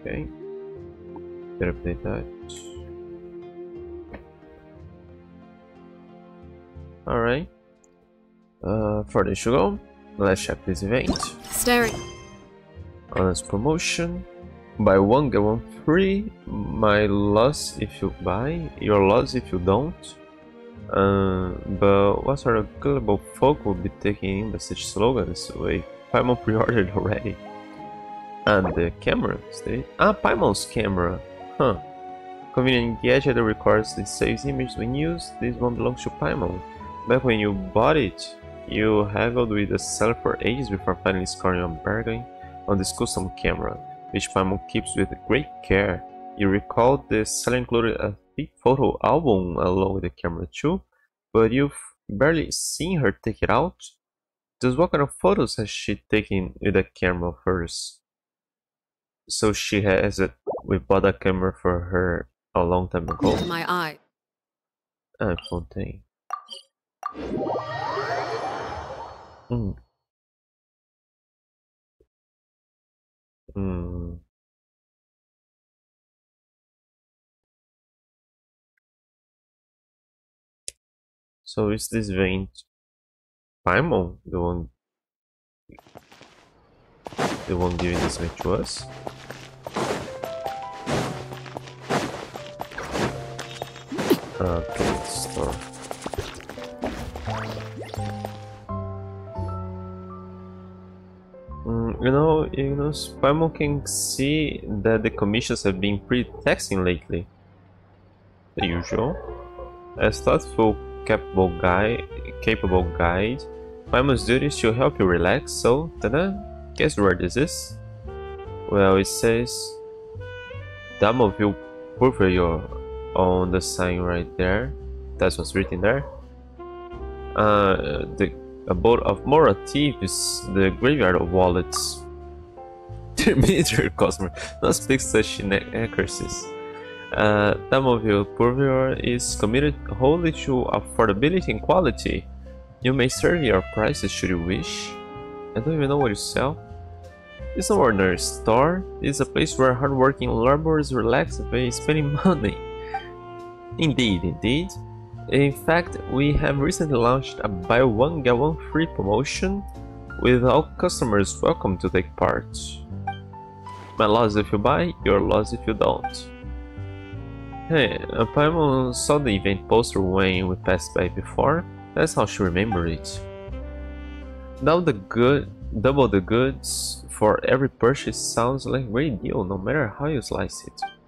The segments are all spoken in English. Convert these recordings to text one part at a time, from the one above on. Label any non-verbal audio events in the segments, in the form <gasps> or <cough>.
Okay. Better play that. Alright. Uh, for the go. Let's check this event. Staring. Honest promotion. Buy one, get one free. My loss if you buy. Your loss if you don't. Uh, but what sort of gullible folk will be taking in the such slogans? Wait, Paimon pre-ordered already. And the camera, stay. Ah, Paimon's camera. Huh. Convenient gadget that records the saves image when used. This one belongs to Paimon. Back when you bought it, you haggled with the seller for ages before finally scoring a bargain on this custom camera, which Paimon keeps with great care. You recall the seller included a thick photo album along with the camera too, but you've barely seen her take it out. Just what kind of photos has she taken with the camera first? So she has it. We bought a camera for her a long time ago. My eye. Ah, Fontaine. Mm. Mm. So is this vein Paimon the one the one giving this vein to us? Okay, store. Mm, you know, you know, Paimon can see that the commissions have been pretty taxing lately. The usual. As thoughtful, capable guy, capable guide, Paimon's duty is to help you relax. So, ta-da! Guess where this is? Well, it says Damoville Purveyor on the sign right there. That's what's written there. Uh, the abode of Mora thieves, the graveyard of wallets. <laughs> Dear Terminator Cosmer, not speak such inaccuracies. Uh, Damoville Purveyor is committed wholly to affordability and quality. You may serve your prices should you wish. I don't even know what you sell. It's no ordinary store. It's a place where hardworking laborers relax by spending <laughs> money. Indeed, indeed. In fact, we have recently launched a buy one get one free promotion with all customers welcome to take part. My loss if you buy, your loss if you don't. Hey, Paimon saw the event poster when we passed by before. That's how she remembered it. Now the good, double the goods for every purchase sounds like a great deal, no matter how you slice it.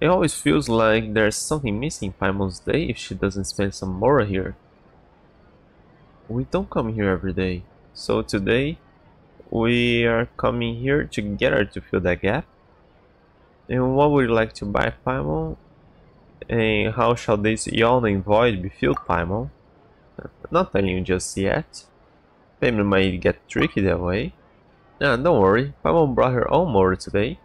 It always feels like there's something missing Paimon's day if she doesn't spend some more here. We don't come here every day, so today we are coming here together to fill that gap. And what would you like to buy, Paimon? And how shall this yawning void be filled, Paimon? Not telling you just yet. Payment might get tricky that way. Nah, don't worry, Paimon brought her own Mora today.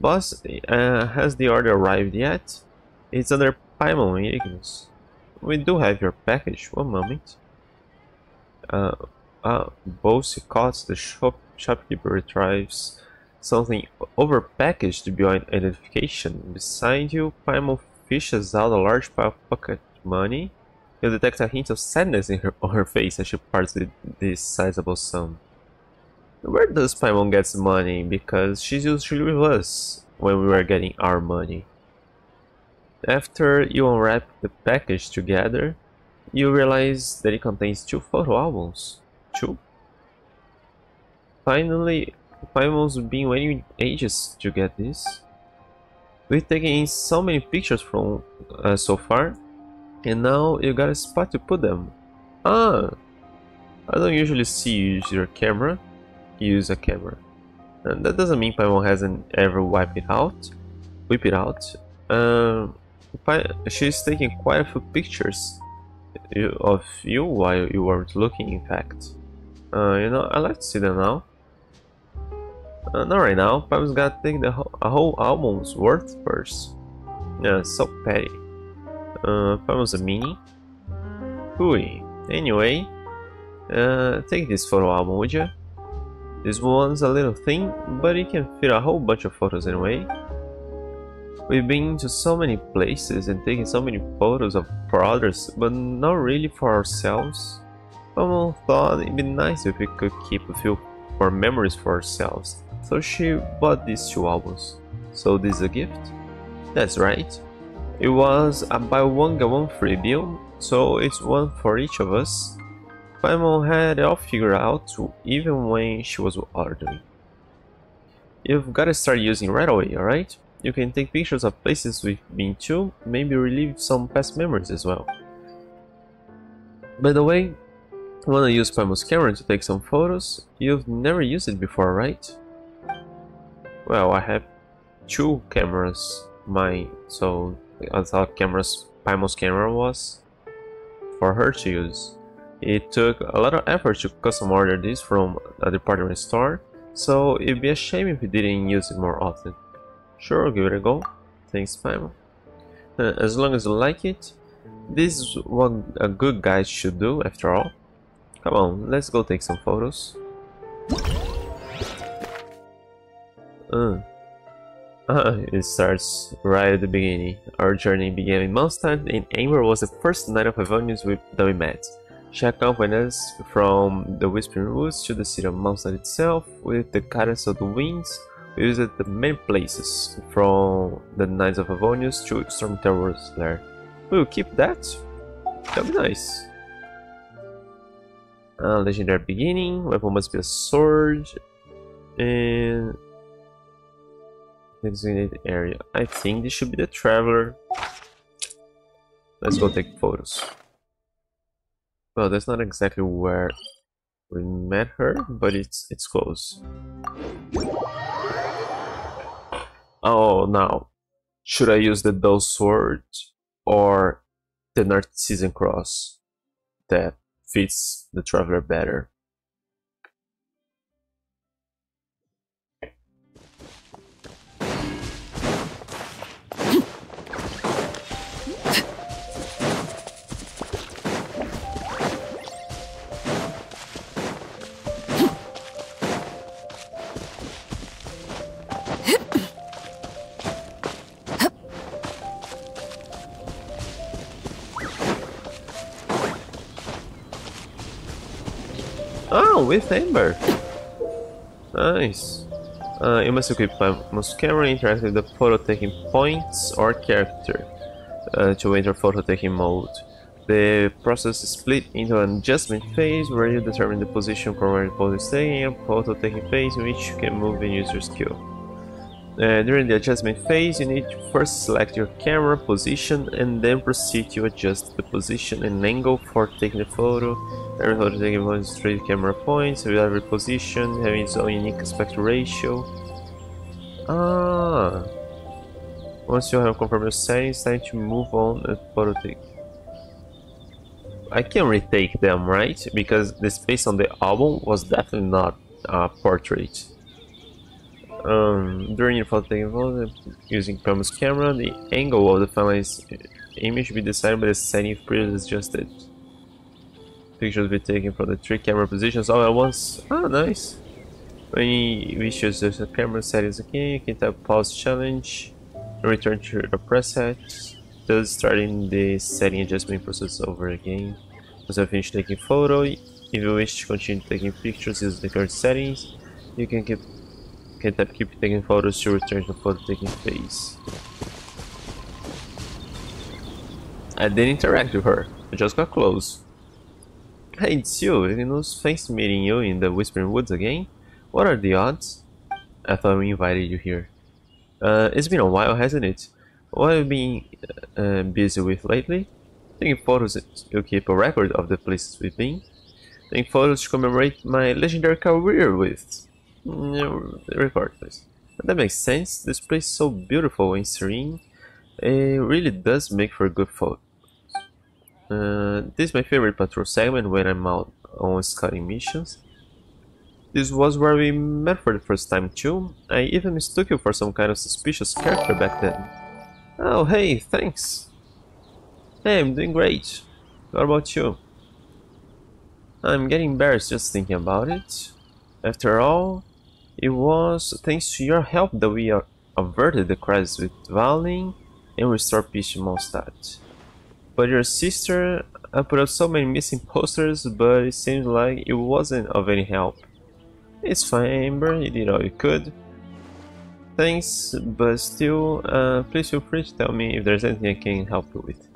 Boss, uh, has the order arrived yet? It's under Paimon Ignis. We do have your package, one moment. Uh, uh, Bossy the shop shopkeeper retrieves something overpackaged beyond identification. Beside you, Paimon fishes out a large pile of pocket money. You detect a hint of sadness in her, on her face as she parts with this sizable sum. Where does Paimon get the money? Because she's usually with us when we were getting our money. After you unwrap the package together, you realize that it contains two photo albums. Two? Finally, Paimon's been waiting ages to get this. We've taken in so many pictures from uh, so far, and now you got a spot to put them. Ah, I don't usually see you use your camera. Use a camera. And that doesn't mean Paimon hasn't ever wiped it out. Whip it out. Um, she's taking quite a few pictures of you while you weren't looking, in fact. Uh, you know, I like to see them now. Uh, not right now. Paimon's gotta take the whole, a whole album's worth first. Yeah, so petty. Uh, Paimon's a mini. Hooey. Anyway, uh, take this photo album, would you? This one's a little thin, but it can fit a whole bunch of photos anyway. We've been to so many places and taken so many photos of for others, but not really for ourselves. Someone thought it'd be nice if we could keep a few more memories for ourselves, so she bought these two albums. So this is a gift? That's right. It was a buy one get one free deal, so it's one for each of us. Mom had it all figured out even when she was ordering. You've gotta start using right away, alright? You can take pictures of places we've been to, maybe relive some past memories as well. By the way, wanna use Paimon's camera to take some photos? You've never used it before, right? Well, I have two cameras, mine, so I thought cameras Paimon's camera was for her to use. It took a lot of effort to custom order this from a department store, so it'd be a shame if we didn't use it more often. Sure, give it a go. Thanks, Paimon. Uh, as long as you like it, this is what a good guy should do, after all. Come on, let's go take some photos. Uh. Uh, it starts right at the beginning. Our journey began in Mondstadt, and Amber was the first knight of Favonius we, that we met. She accompanied from the Whispering Woods to the city of Mondstadt itself. With the guidance of the winds, we visited many places, from the Knights of Favonius to Storm Terror's lair. We'll keep that? That'd be nice. Uh, legendary beginning, weapon must be a sword, and designated area. I think this should be the traveler. Let's go take photos. Well, that's not exactly where we met her, but it's it's close. Oh, now, should I use the dull sword or the Narzissenkreuz that fits the traveler better? Oh, with Amber. Nice. Uh, you must equip Paimon camera, interact with the photo taking points or character uh, to enter photo taking mode. The process is split into an adjustment phase where you determine the position for where the photo is taking and photo taking phase in which you can move and use your skill. Uh, during the adjustment phase, you need to first select your camera position and then proceed to adjust the position and angle for taking the photo. Every photo taken involves three camera points, with every position having its own unique aspect ratio. Ah! Once you have confirmed your settings, time to move on and photo take. I can retake them, right? Because the space on the album was definitely not a portrait. Um, during your photo using camera, the angle of the finalized image should be decided by the setting if previously adjusted. Pictures will be taken from the three camera positions all at once. Oh, nice. When you wish to adjust the camera settings again, you can tap pause challenge and return to the preset, thus starting the setting adjustment process over again. Once you finish taking photo, if you wish to continue taking pictures using the current settings, you can keep can tap keep taking photos to return to photo taking phase. I didn't interact with her, I just got close. Hey, it's you, Linus. Thanks meeting you in the Whispering Woods again. What are the odds? I thought we invited you here. Uh, it's been a while, hasn't it? What have you been uh, busy with lately? Taking photos to keep a record of the places we've been. Taking photos to commemorate my legendary career with. Record, please. That makes sense. This place is so beautiful and serene. It really does make for a good photo. Uh, this is my favorite patrol segment when I'm out on scouting missions. This was where we met for the first time too. I even mistook you for some kind of suspicious character back then. Oh hey, thanks. Hey, I'm doing great. What about you? I'm getting embarrassed just thinking about it. After all, it was thanks to your help that we averted the crisis with Dvalin and restored peace to Mondstadt. But your sister I put up so many missing posters, but it seems like it wasn't of any help. It's fine, Amber, you did all you could. Thanks, but still, uh, please feel free to tell me if there's anything I can help you with.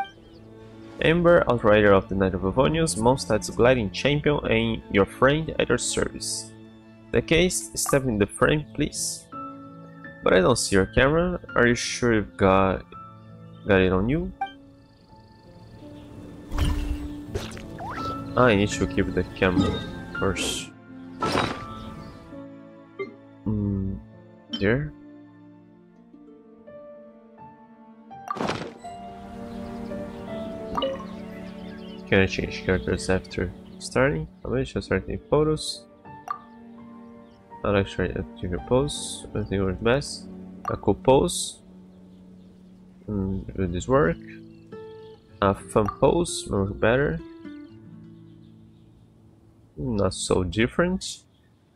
Amber, Outrider of the Knight of Favonius, Mondstadt's gliding champion, and your friend at your service. The case, step in the frame, please. But I don't see your camera. Are you sure you've got got it on you? Ah, I need to keep the camera first. Hmm, there? Can I change characters after starting? I'm going to start taking photos. I like to try to take your pose. I think works best. A cool pose. Mm, will this work? A fun pose work better not so different.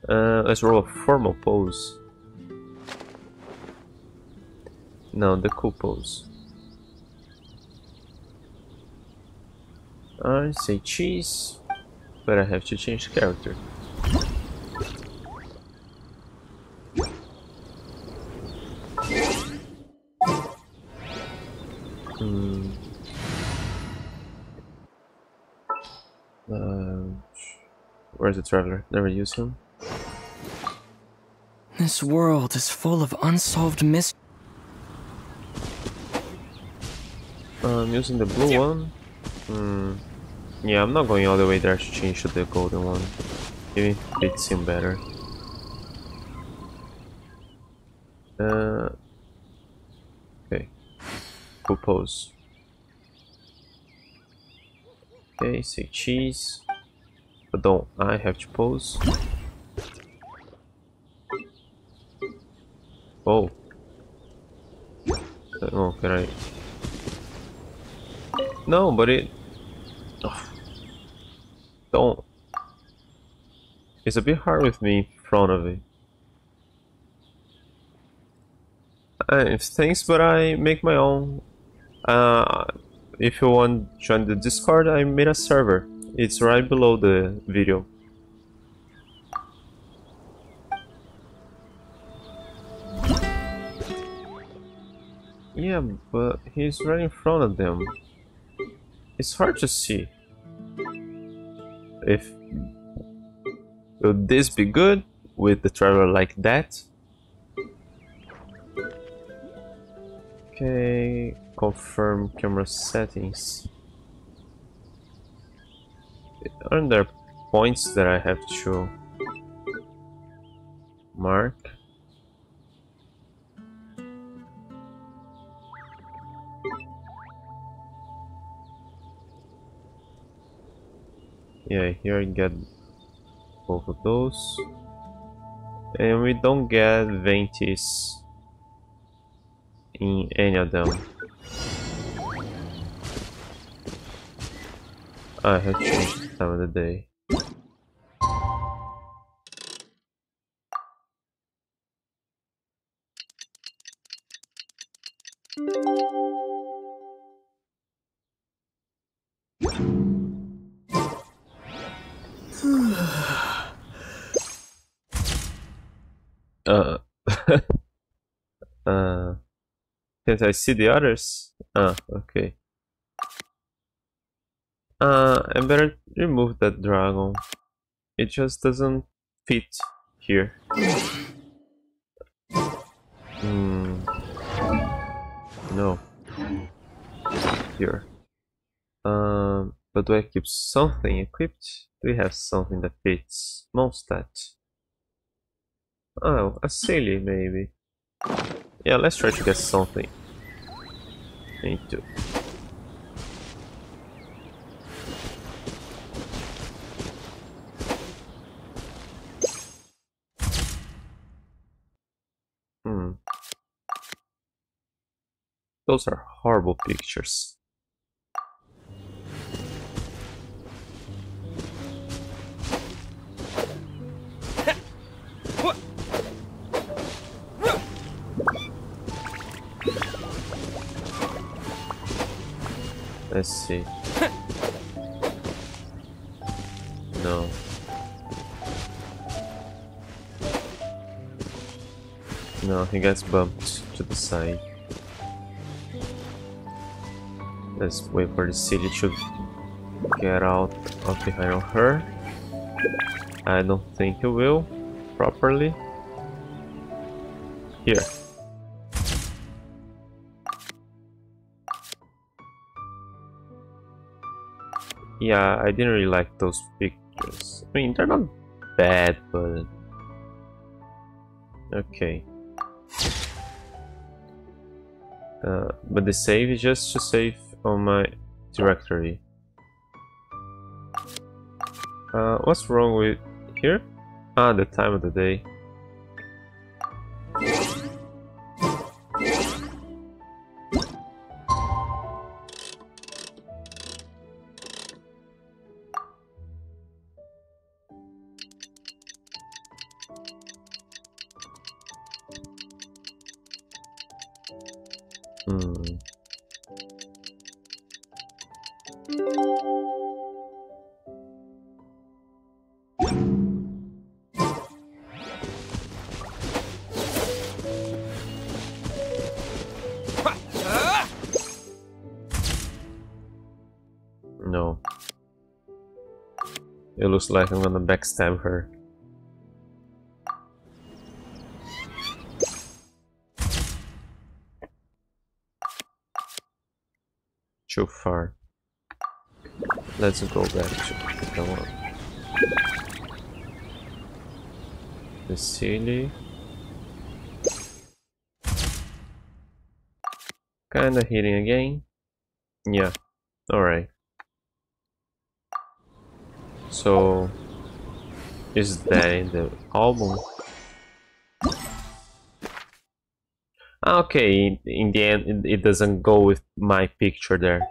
Uh, let's roll a formal pose. No, the cool pose. I say cheese, but I have to change character. Where's the traveler? Never use him. This world is full of unsolved mysteries. I'm using the blue one. Hmm. Yeah, I'm not going all the way there to change to the golden one. Maybe fits him better. Uh. Okay. Cool pose. Okay, say cheese. But don't I have to pose? Oh. Oh, can I? No, but it... Oh. Don't. It's a bit hard with me in front of it. Uh, thanks, but I make my own. Uh, if you want join the Discord, I made a server. It's right below the video. Yeah, but he's right in front of them. It's hard to see. If... Will this be good with the traveler like that? Okay, confirm camera settings aren't there points that I have to mark? Yeah, here I get both of those. And we don't get Ventis in any of them. I have changed time of the day. <sighs> uh, <laughs> uh, can't I see the others? Ah, okay. Uh, I better remove that dragon. It just doesn't fit here. Hmm. No. Here. Um, but do I keep something equipped? Do we have something that fits Mondstadt? Oh, a silly maybe. Yeah, let's try to get something. Need to. Those are horrible pictures. Let's see. No. No, he gets bumped to the side. Let's wait for the city to get out of behind of her. I don't think he will properly. Here. Yeah, I didn't really like those pictures. I mean, they're not bad, but... Okay. Uh, but the save is just to save on my directory. Uh, what's wrong with here? Ah, the time of the day. Looks like I'm gonna backstab her. Too far. Let's go back to the one. The silly. Kinda hitting again. Yeah. Alright. So is that in the album? Okay, in the end it, doesn't go with my picture there.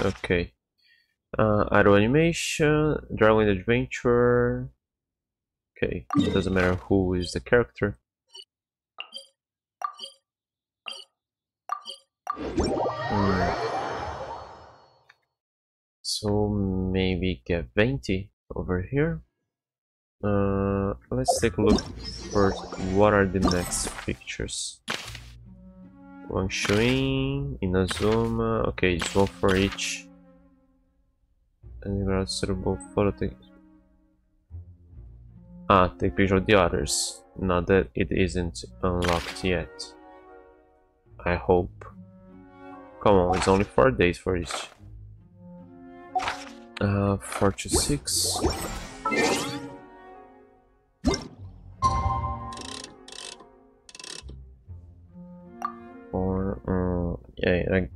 Okay. Uh, auto animation, drawing adventure. Okay, it doesn't matter who is the character. Maybe get 20 over here. Uh, let's take a look first what are the next pictures. Wangshu Inn, Inazuma, okay, it's one for each. And we're suitable photo take. Ah, take picture of the others. Not that it isn't unlocked yet. I hope. Come on, it's only four days for each. Uh, four to six. Or, uh, yeah, I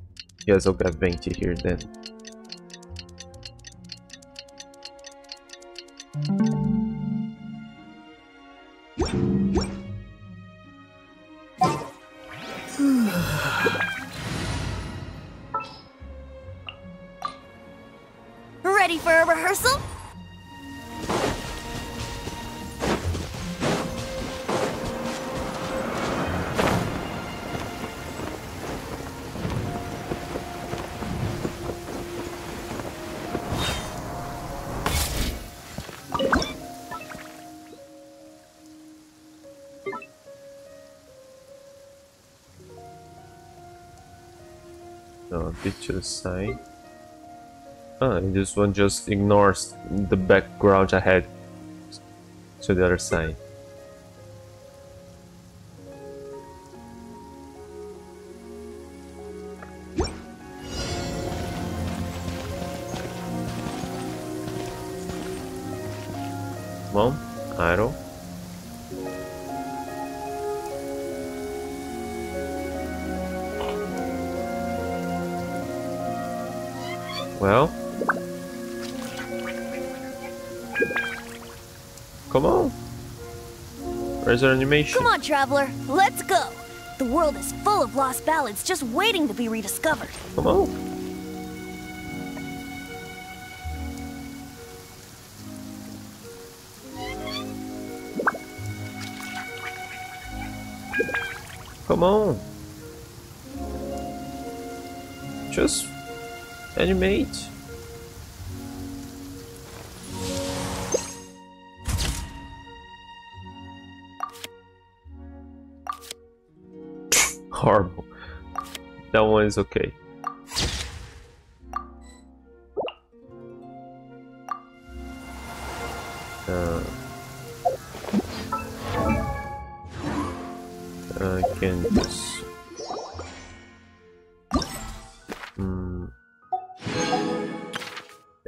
guess I'll get 20 here then. This one just ignores the background I had to the other side. Animation? Come on, traveler, let's go. The world is full of lost ballads just waiting to be rediscovered. Come on. Come on. just animate. That one is okay. Uh, I can just Hmm.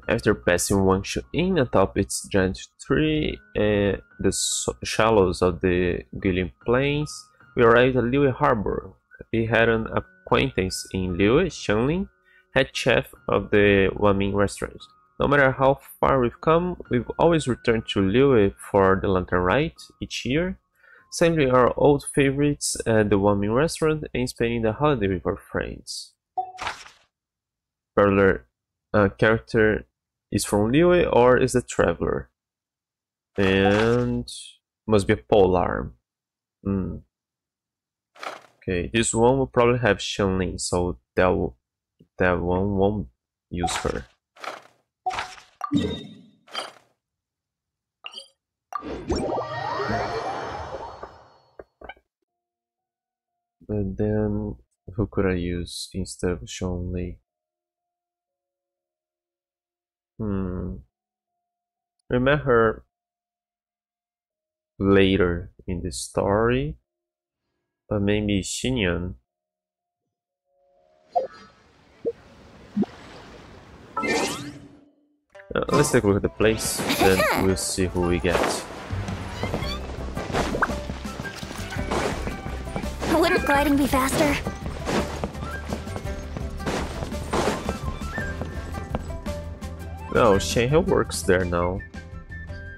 After passing Wangshu Inn atop its giant tree, uh, the shallows of the Guili Plains, we arrived at Liyue Harbor. We had an acquaintance in Liyue, Xiangling, head chef of the Wanmin restaurant. No matter how far we've come, we've always returned to Liyue for the lantern rite each year, sampling our old favorites at the Wanmin restaurant and spending the holiday with our friends. Parallel uh, character is from Liyue or is a traveler? And must be a polearm. Mm. Okay, this one will probably have Xiangling, so that that one won't use her. And then who could I use instead of Xiangling? Hmm. Remember later in the story, but maybe Xinyan. Uh, let's take a look at the place, then <laughs> we'll see who we get. Wouldn't gliding be faster? Oh, Shanghai works there now.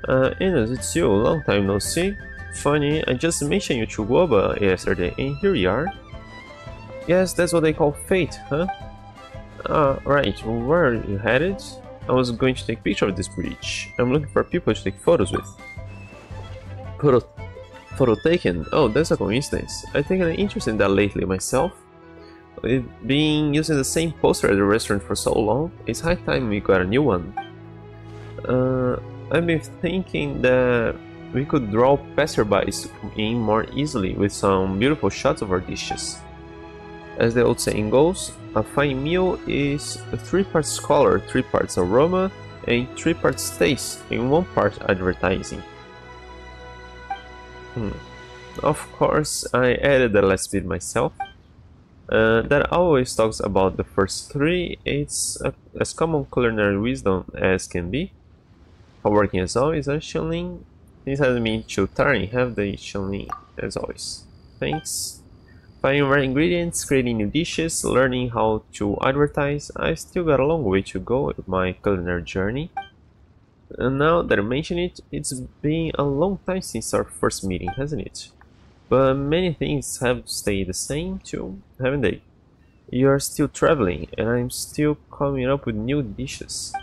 Uh, Ines, it's you, long time no see. Funny, I just mentioned you to Guoba yesterday, and here you are. Yes, that's what they call fate, huh? Ah, right, where are you headed? I was going to take a picture of this bridge. I'm looking for people to take photos with. Photo, photo taken? Oh, that's a coincidence. I've taken an interest in that lately myself. We've been using the same poster at the restaurant for so long, it's high time we got a new one. Uh, I've been thinking that we could draw passerbys in more easily with some beautiful shots of our dishes. As the old saying goes, a fine meal is three parts color, three parts aroma, and three parts taste, and one part advertising. Hmm. Of course, I added the last bit myself. Uh, that always talks about the first three, it's a, as common culinary wisdom as can be. Working as always, a Xiangling. This has to tiring have the Xiangling as always. Thanks. Finding right ingredients, creating new dishes, learning how to advertise, I still got a long way to go with my culinary journey. And now that I mention it, it's been a long time since our first meeting, hasn't it? But many things have stayed the same too, haven't they? You are still traveling, and I'm still coming up with new dishes.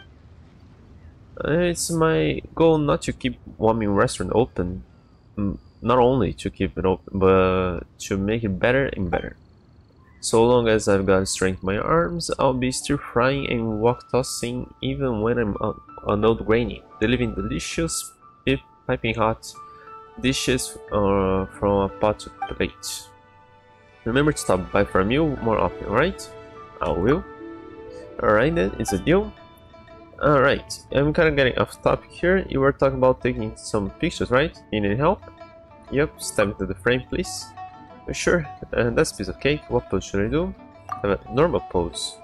It's my goal not to keep Wanmin restaurant open, not only to keep it open, but to make it better and better. So long as I've got strength in my arms, I'll be stir frying and wok tossing even when I'm on old grainy, delivering delicious, piping hot dishes uh, from a pot to plate. Remember to stop by for a meal more often, right? I will. Alright then, it's a deal. Alright, I'm kinda getting off topic here. You were talking about taking some pictures, right? You need help? Yep, step into the frame please. Sure, and that's a piece of cake. What pose should I do? Have a normal pose.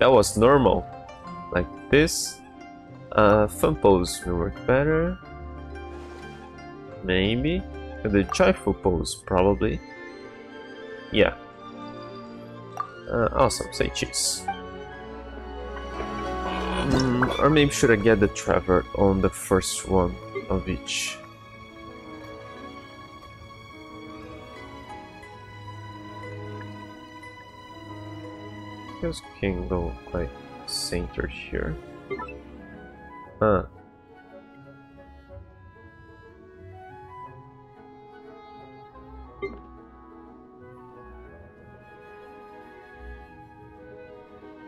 That was normal. Like this. Uh, fun pose will work better. Maybe. The joyful pose, probably. Yeah. Uh, awesome, say cheese. Mm, or maybe should I get the Trevor on the first one of each? Just can go like center here. Ah,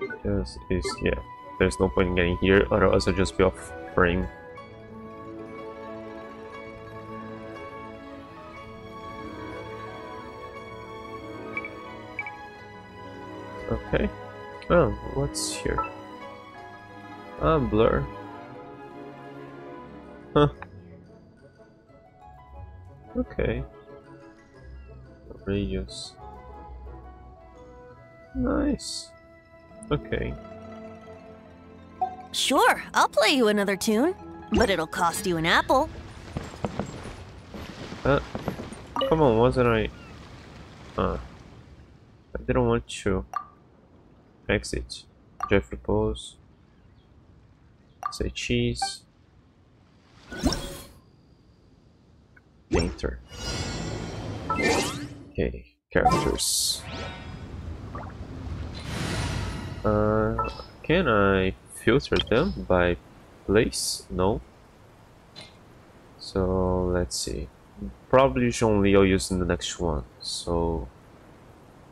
Because is yeah, there's no point in getting here, otherwise I'll just be off frame. Okay. Oh, what's here? Ah, blur. Huh. Okay. Radius. Nice. Okay. Sure, I'll play you another tune, but it'll cost you an apple. Uh, come on, wasn't I? Uh, I didn't want to exit. Jeffrey pose. Say cheese. Painter. Okay, characters. Uh, can I filter them by place? No. So let's see. Probably I'll use in the next one. So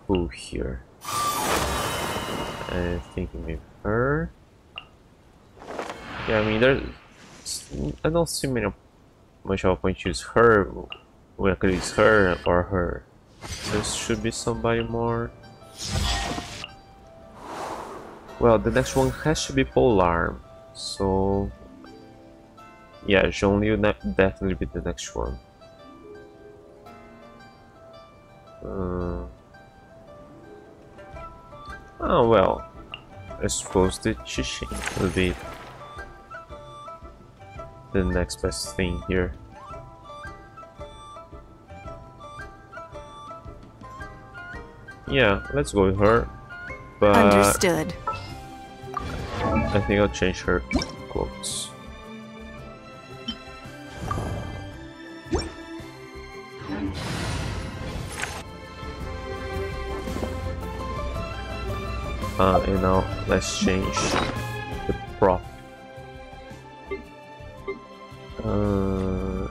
who here? I think maybe her. Yeah, I mean there's I don't see many much of a point to use her. We could use her or her. There should be somebody more. Well, the next one has to be polearm, so yeah, Zhongli will definitely be the next one. Uh, oh well, I suppose the Qixing will be the next best thing here. Yeah, let's go with her. But Understood. I think I'll change her clothes. Uh, and now let's change the prop. Uh,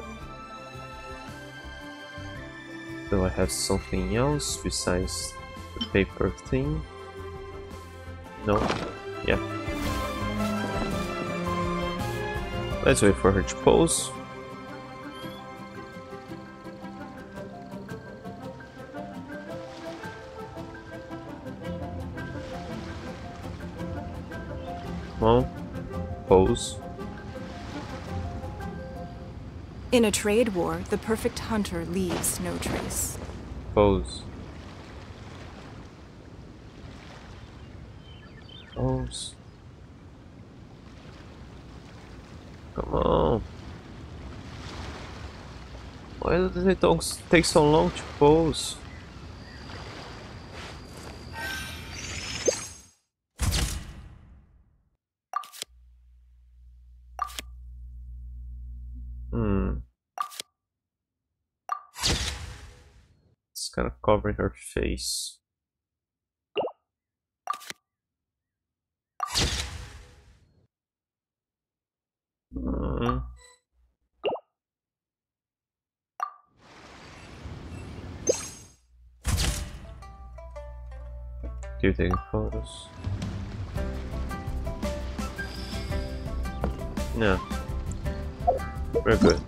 do I have something else besides the paper thing? No? Yeah. Let's wait for her to pose. On. Pose. In a trade war, the perfect hunter leaves no trace. Pose. Pose. Come on. Why it don't take so long to pose? It's kind of covering her face. Hmm. Do you take photos? No. We're good.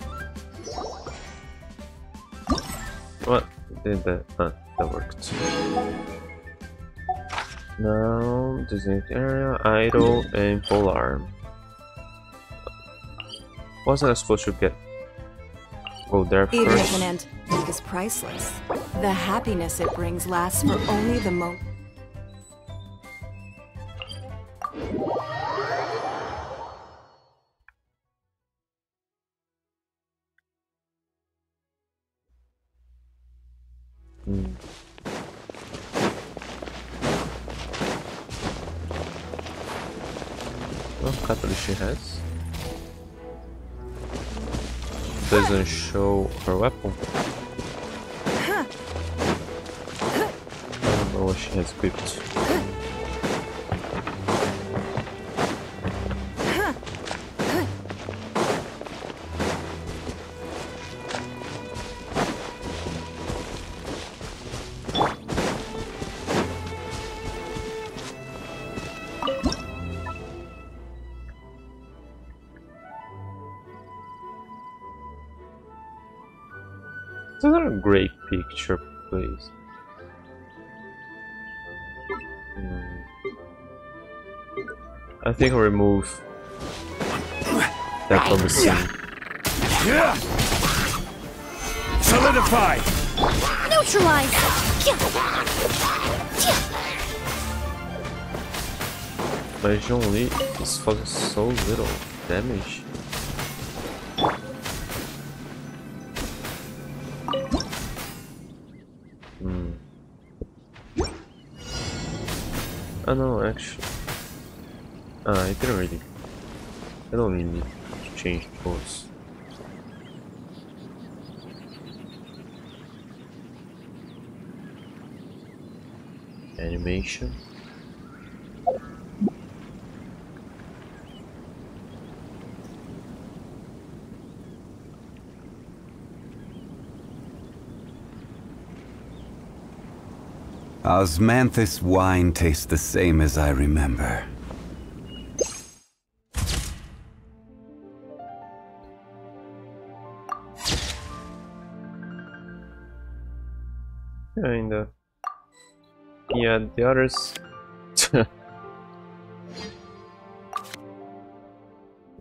What? Did that? Ah, that worked. Now, designated area, idle, and polearm. Wasn't I supposed to get go there Even if an antique is priceless, the happiness it brings lasts for only the moment. Doesn't show her weapon. I don't know what she has equipped. I think I'll remove that from the scene. Yeah. Solidify. Neutralize! But Zhongli is causing so little damage. Hmm. I Oh no, actually. Ah, I didn't really. I don't really need to change pose. Animation. Osmanthus wine tastes the same as I remember. Yeah, the others. <laughs>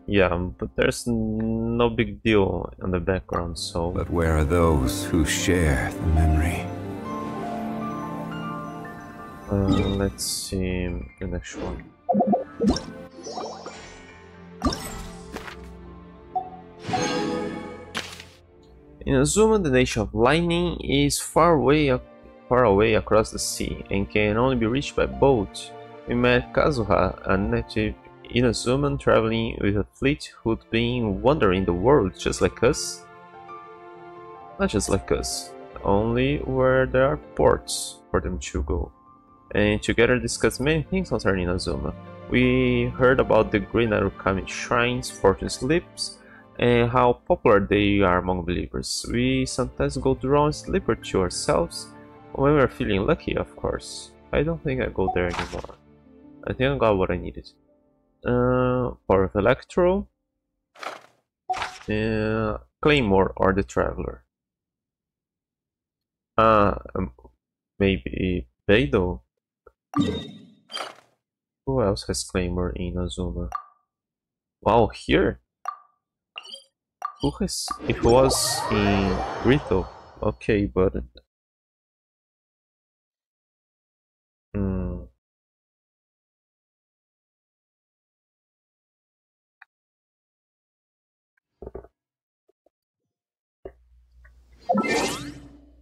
yeah, but there's no big deal in the background, so. But where are those who share the memory? Uh, let's see the next one. Inazuma, the nation of lightning is far away, far away across the sea and can only be reached by boat. We met Kazuha, a native Inazuman traveling with a fleet who'd been wandering the world just like us. Not just like us, only where there are ports for them to go and together discussed many things concerning Inazuma. We heard about the Great Narukami shrines, fortune lips, and how popular they are among believers. We sometimes go draw a slip or two ourselves, when we're feeling lucky, of course. I don't think I go there anymore. I think I got what I needed. Uh, Power of Electro, uh, Claymore or the Traveler. Uh, um, maybe Beidou? Who else has Claymore in Inazuma? Wow, here? Who has... It was in Ritou. Okay, but...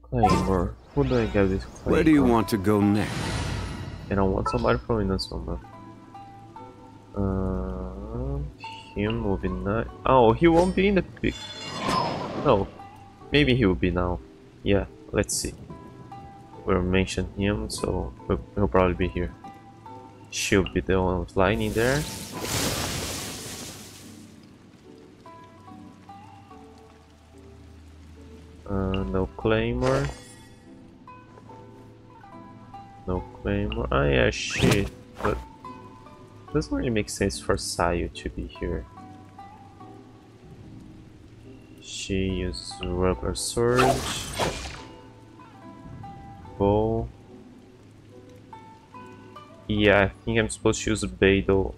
Claymore. Who do I get this Claymore? Where do you want to go next? And I want somebody from Inazuma. Uh, him will be nice. Oh, he won't be in the pic. No, maybe he will be now. Yeah, let's see. We'll mention him, so he'll, he'll probably be here. She'll be the one flying lightning there. Uh, no claymore. No claymore. Oh yeah, shit. But doesn't really make sense for Sayu to be here. She uses rubber sword. Bow. Yeah, I think I'm supposed to use Beidou.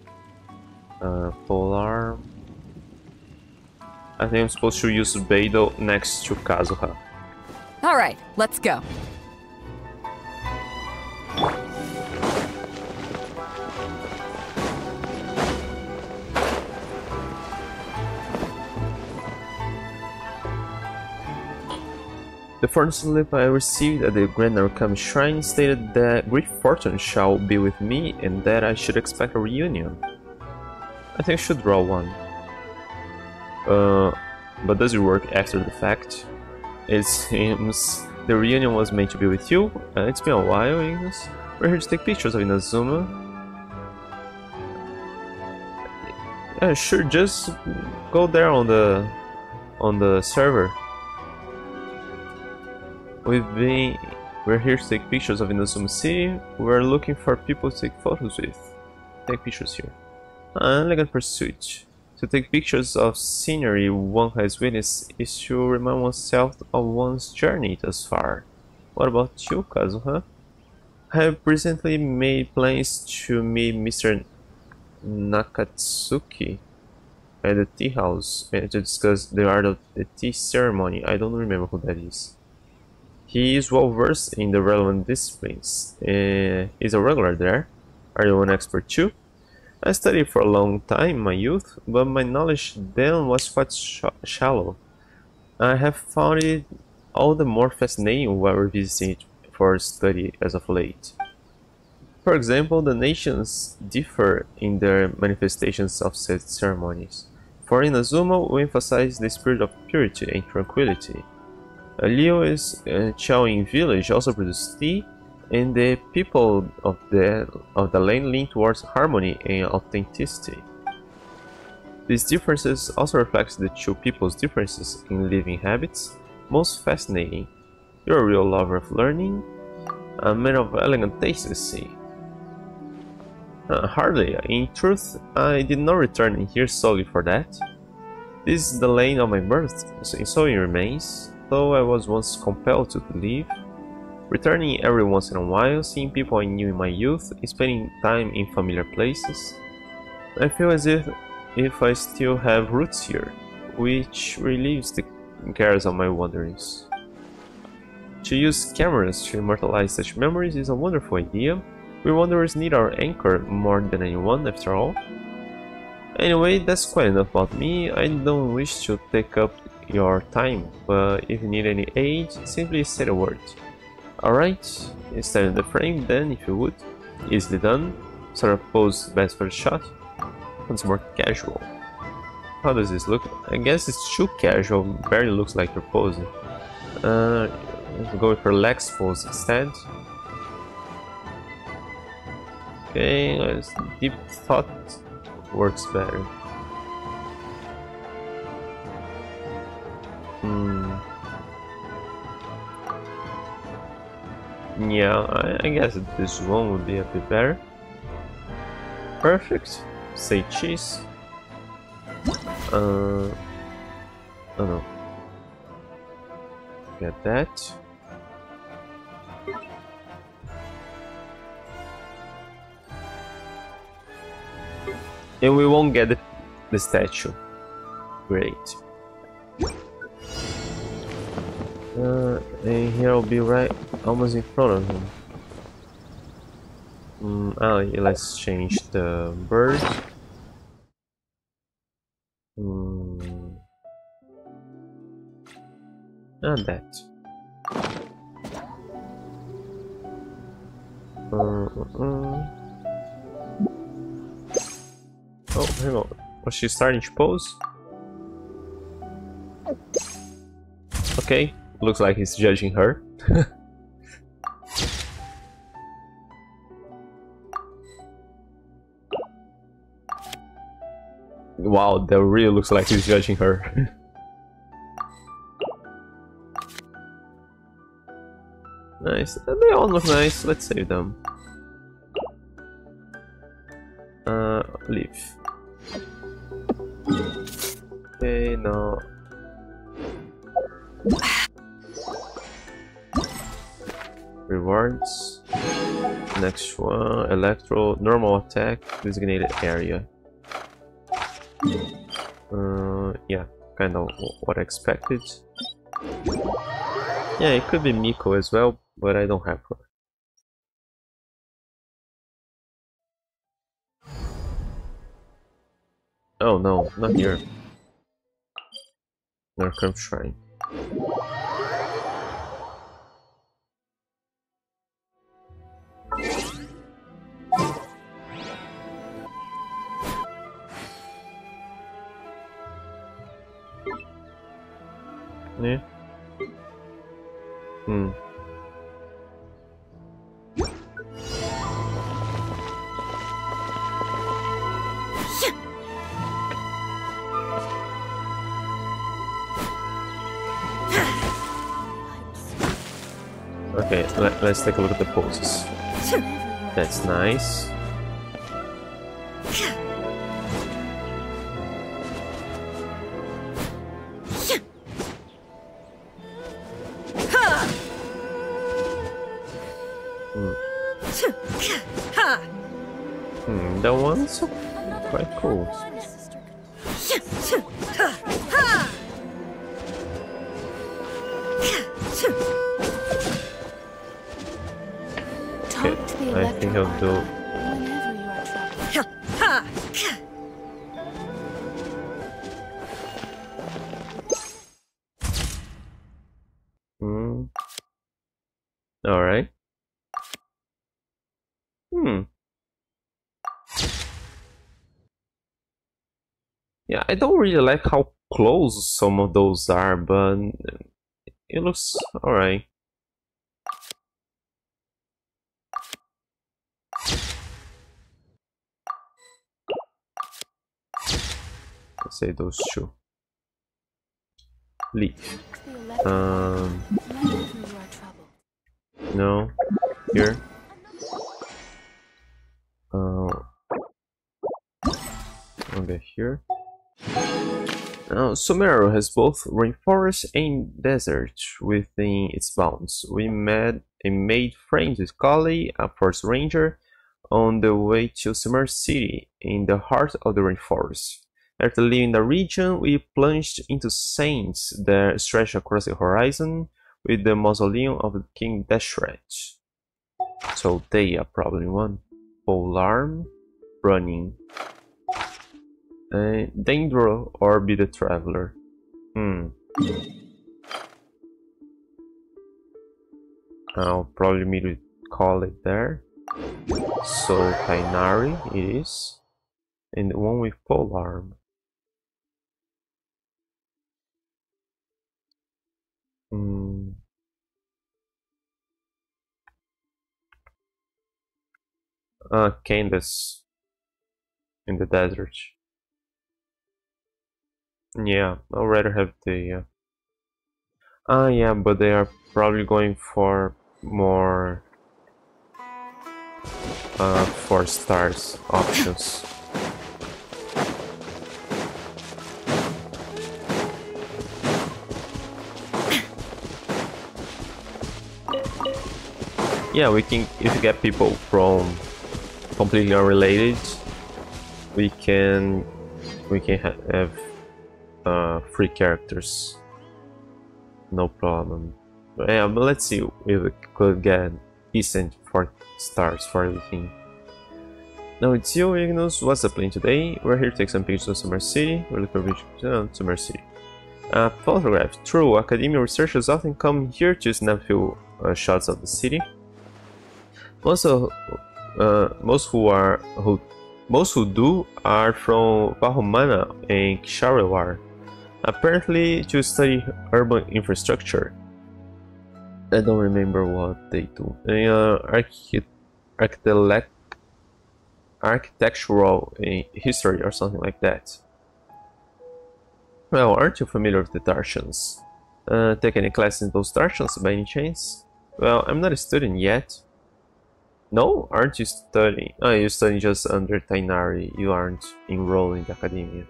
Uh, polar. I think I'm supposed to use Beidou next to Kazuha. All right, let's go. The fortune slip I received at the Grand Narukami Shrine stated that great fortune shall be with me and that I should expect a reunion. I think I should draw one. Uh, but does it work after the fact? It seems the reunion was meant to be with you. Uh, it's been a while, Ignis. We're here to take pictures of Inazuma. Yeah, sure, just go there on the on the server. We've been we're here to take pictures of Inazuma City. We're looking for people to take photos with. Take pictures here. An elegant pursuit. To take pictures of scenery one has witnessed is to remind oneself of one's journey thus far. What about you, Kazuha? I have recently made plans to meet Mr. Nakatsuki at the tea house and to discuss the art of the tea ceremony. I don't remember who that is. He is well versed in the relevant disciplines. Uh, he's a regular there. Are you an expert too? I studied for a long time in my youth, but my knowledge then was quite sh shallow. I have found it all the more fascinating while revisiting it for study as of late. For example, the nations differ in their manifestations of said ceremonies. For in Inazuma, we emphasize the spirit of purity and tranquility. Liyue's uh, Qiaoying village also produces tea, and the people of the, of the land lean towards harmony and authenticity. These differences also reflect the two people's differences in living habits, most fascinating. You're a real lover of learning, a man of elegant taste, I see. Uh, hardly. In truth, I did not return here solely for that. This is the lane of my birth, and so it remains, though I was once compelled to leave. Returning every once in a while, seeing people I knew in my youth, spending time in familiar places. I feel as if, if I still have roots here, which relieves the cares of my wanderings. To use cameras to immortalize such memories is a wonderful idea. We wanderers need our anchor more than anyone, after all. Anyway, that's quite enough about me. I don't wish to take up your time, but if you need any aid, simply say the word. Alright, stand the frame then, if you would. Easily done. Sort of pose best for the shot. Once more casual. How does this look? I guess it's too casual, barely looks like you're posing. Uh, let's go with relaxed pose instead. Okay, let's deep thought works better. Hmm. Yeah, I, I guess this one would be a bit better. Perfect. Say cheese. Uh, oh no. Get that. And we won't get the, the statue. Great. Uh, and here I'll be right almost in front of him. Mm, oh, let's change the bird. Mm. And that. Uh, uh, uh. Oh, hang on. Was she starting to pose? Okay, looks like he's judging her. <laughs> wow, that really looks like he's judging her. <laughs> nice. They all look nice. Let's save them. Uh, leave. Okay, now. Rewards. Next one, Electro, normal attack, designated area. Uh, yeah, kind of what I expected. Yeah, it could be Miko as well, but I don't have her. Oh no, not here. Narukami Shrine. let's take a look at the poses. That's nice. Hmm. Hmm, that one's quite cool. I don't really like how close some of those are, but it looks alright. Say those two. Leaf. Um, no. Here. Uh, okay, here. Uh, now, Sumeru has both rainforest and desert within its bounds. We met and made friends with Collei, a forest ranger, on the way to Sumeru City in the heart of the rainforest. After leaving the region, we plunged into sands that stretch across the horizon with the mausoleum of King Deshret. So they are probably one. Polearm, running. Uh, Dendro or be the traveler. Hmm. I'll probably need to call it there. So Tighnari it is. And the one with Polearm. Hmm. Uh, Candace in the desert. Yeah, I'd rather have the. Uh... Ah, yeah, but they are probably going for more. Uh, four stars options. Yeah, we can if you get people from completely unrelated, we can we can ha have uh, free characters. No problem. Yeah, but let's see if we could get decent four stars for everything. Now it's you, Ignos. What's the plan today? We're here to take some pictures of Sumeru City. We're looking for of Sumeru City. Uh, photograph. True, Akademiya researchers often come here to snap a few uh, shots of the city. Most of uh, most who are who most who do are from Vahumana and Kshahrewar, apparently to study urban infrastructure. I don't remember what they do. Are archi architect architectural uh, history or something like that. Well, aren't you familiar with the Darshans? Uh, take any class in those Darshans by any chance? Well, I'm not a student yet. No, aren't you studying? Oh, you're studying just under Tighnari. You aren't enrolled in the Akademiya.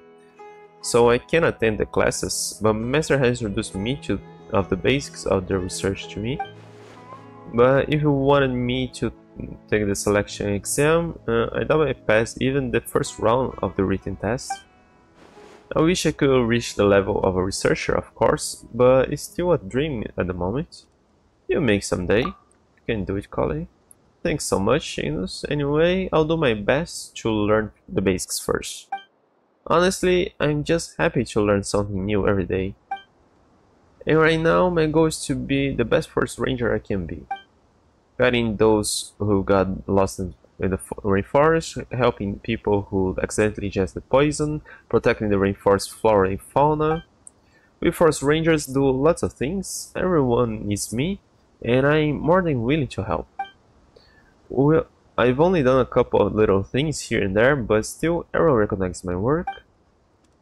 So I can attend the classes, but Master has introduced me to of the basics of the research to me. But if you wanted me to take the selection exam, uh, I doubt I passed even the first round of the written test. I wish I could reach the level of a researcher, of course, but it's still a dream at the moment. You'll make someday. You can do it, Collei. Thanks so much, Inus. Anyway, I'll do my best to learn the basics first. Honestly, I'm just happy to learn something new every day. And right now, my goal is to be the best forest ranger I can be. Guiding those who got lost in the rainforest, helping people who accidentally ingested poison, protecting the rainforest flora and fauna. We forest rangers do lots of things, everyone needs me, and I'm more than willing to help. Well, I've only done a couple of little things here and there, but still Arrow recognizes my work.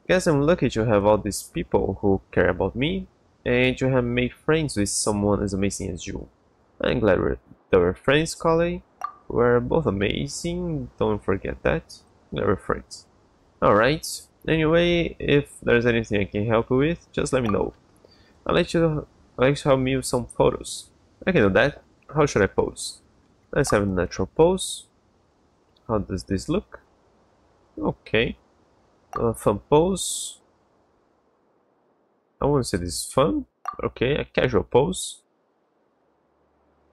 Guess I'm lucky to have all these people who care about me, and to have made friends with someone as amazing as you. I'm glad we're, that we're friends, Collei. We're both amazing, don't forget that. We're friends. Alright, anyway, if there's anything I can help you with, just let me know. I'll let you, I'll let you help me with some photos. I can do that. How should I pose? Let's have a natural pose. How does this look? Okay. Uh, fun pose. I wouldn't say this is fun. Okay, a casual pose.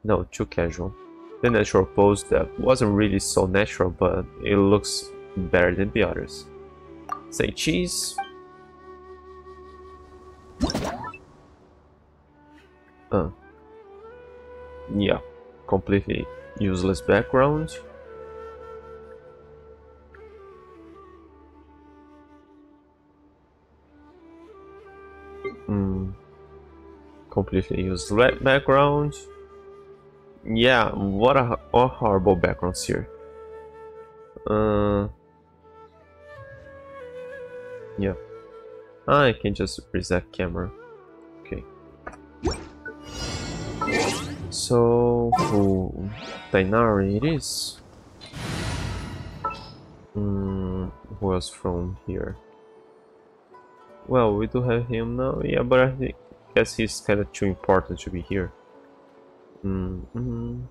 No, too casual. The natural pose that wasn't really so natural, but it looks better than the others. Say cheese. Uh. Yeah, completely useless background. Hmm. Completely useless background. Yeah, what a, what horrible backgrounds here. Uh, yeah. I can just reset camera. Okay. So, who Tighnari it is. Hmm, who else from here? Well, we do have him now, yeah, but I think, guess he's kind of too important to be here. Mm -hmm.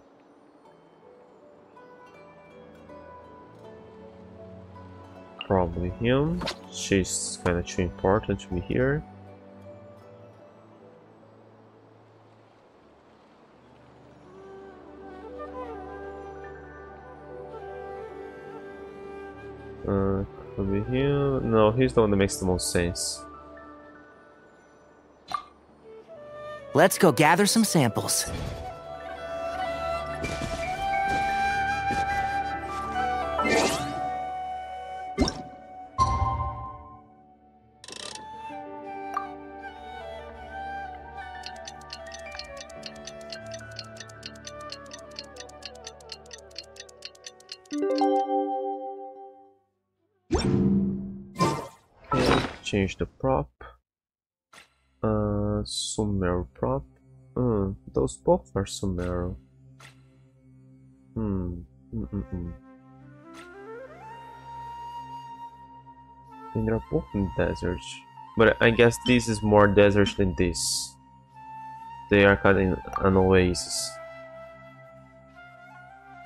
Probably him. She's kind of too important to be here. Him. No, he's the one that makes the most sense. Let's go gather some samples. Are Sumeru. Hmm. Mm -mm -mm. And they're both in deserts. But I guess this is more desert than this. They are in an oasis.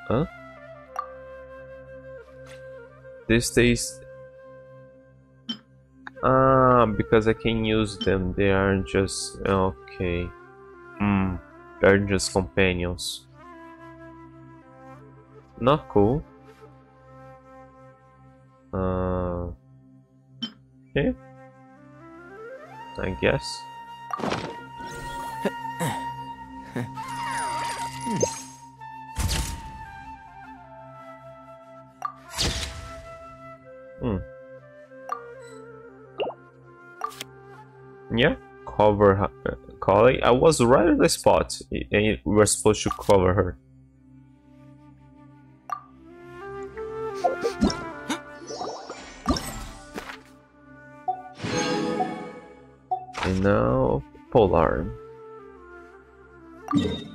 Huh? This stays Ah, because I can use them. They aren't just... Okay. Hmm. They're just companions. Not cool. Uh... Okay. I guess. hmm. Yeah, cover I was right on the spot, and we were supposed to cover her. And now, Polar. So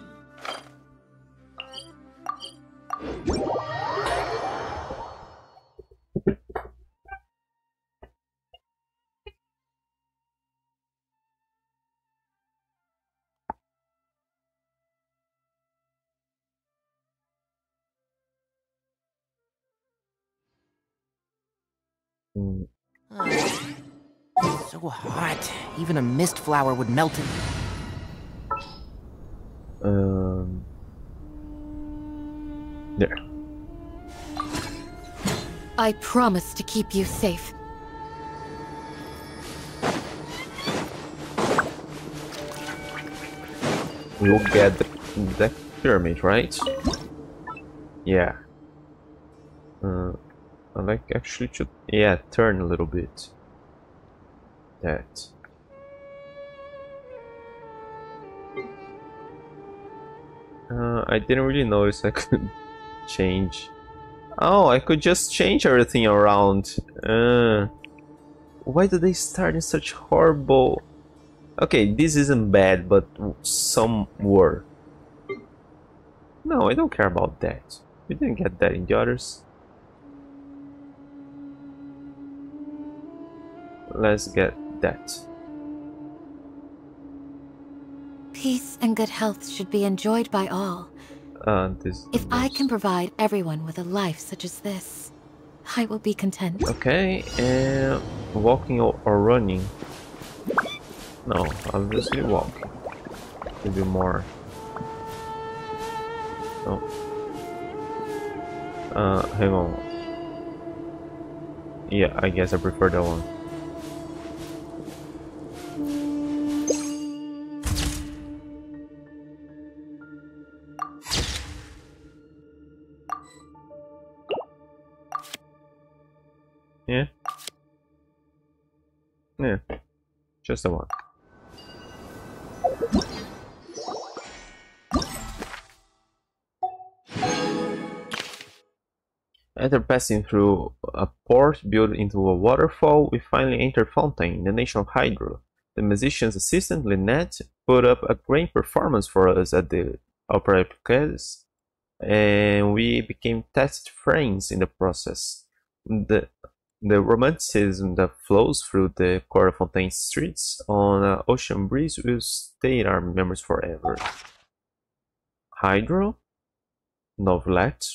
hot. Even a mist flower would melt it. Um. There. I promise to keep you safe. We'll get the, the pyramid, right? Yeah. Uh, I like actually to yeah turn a little bit. That. Uh, I didn't really notice I <laughs> could change. Oh, I could just change everything around. Uh, why do they start in such horrible... Okay, this isn't bad, but some were. No, I don't care about that. We didn't get that in the others. Let's get that. Peace and good health should be enjoyed by all. Uh, this if I can provide everyone with a life such as this, I will be content. Okay, and walking or, or running? No, obviously walking. Maybe more. No. Uh, hang on. Yeah, I guess I prefer that one. The one. After passing through a port built into a waterfall, we finally enter Fontaine, the nation of Hydro. The musician's assistant, Lynette, put up a great performance for us at the Opera Epiclese, and we became test friends in the process. The, the romanticism that flows through the Court of Fontaine streets on an ocean breeze will stay in our memories forever. Hydro? Novelette?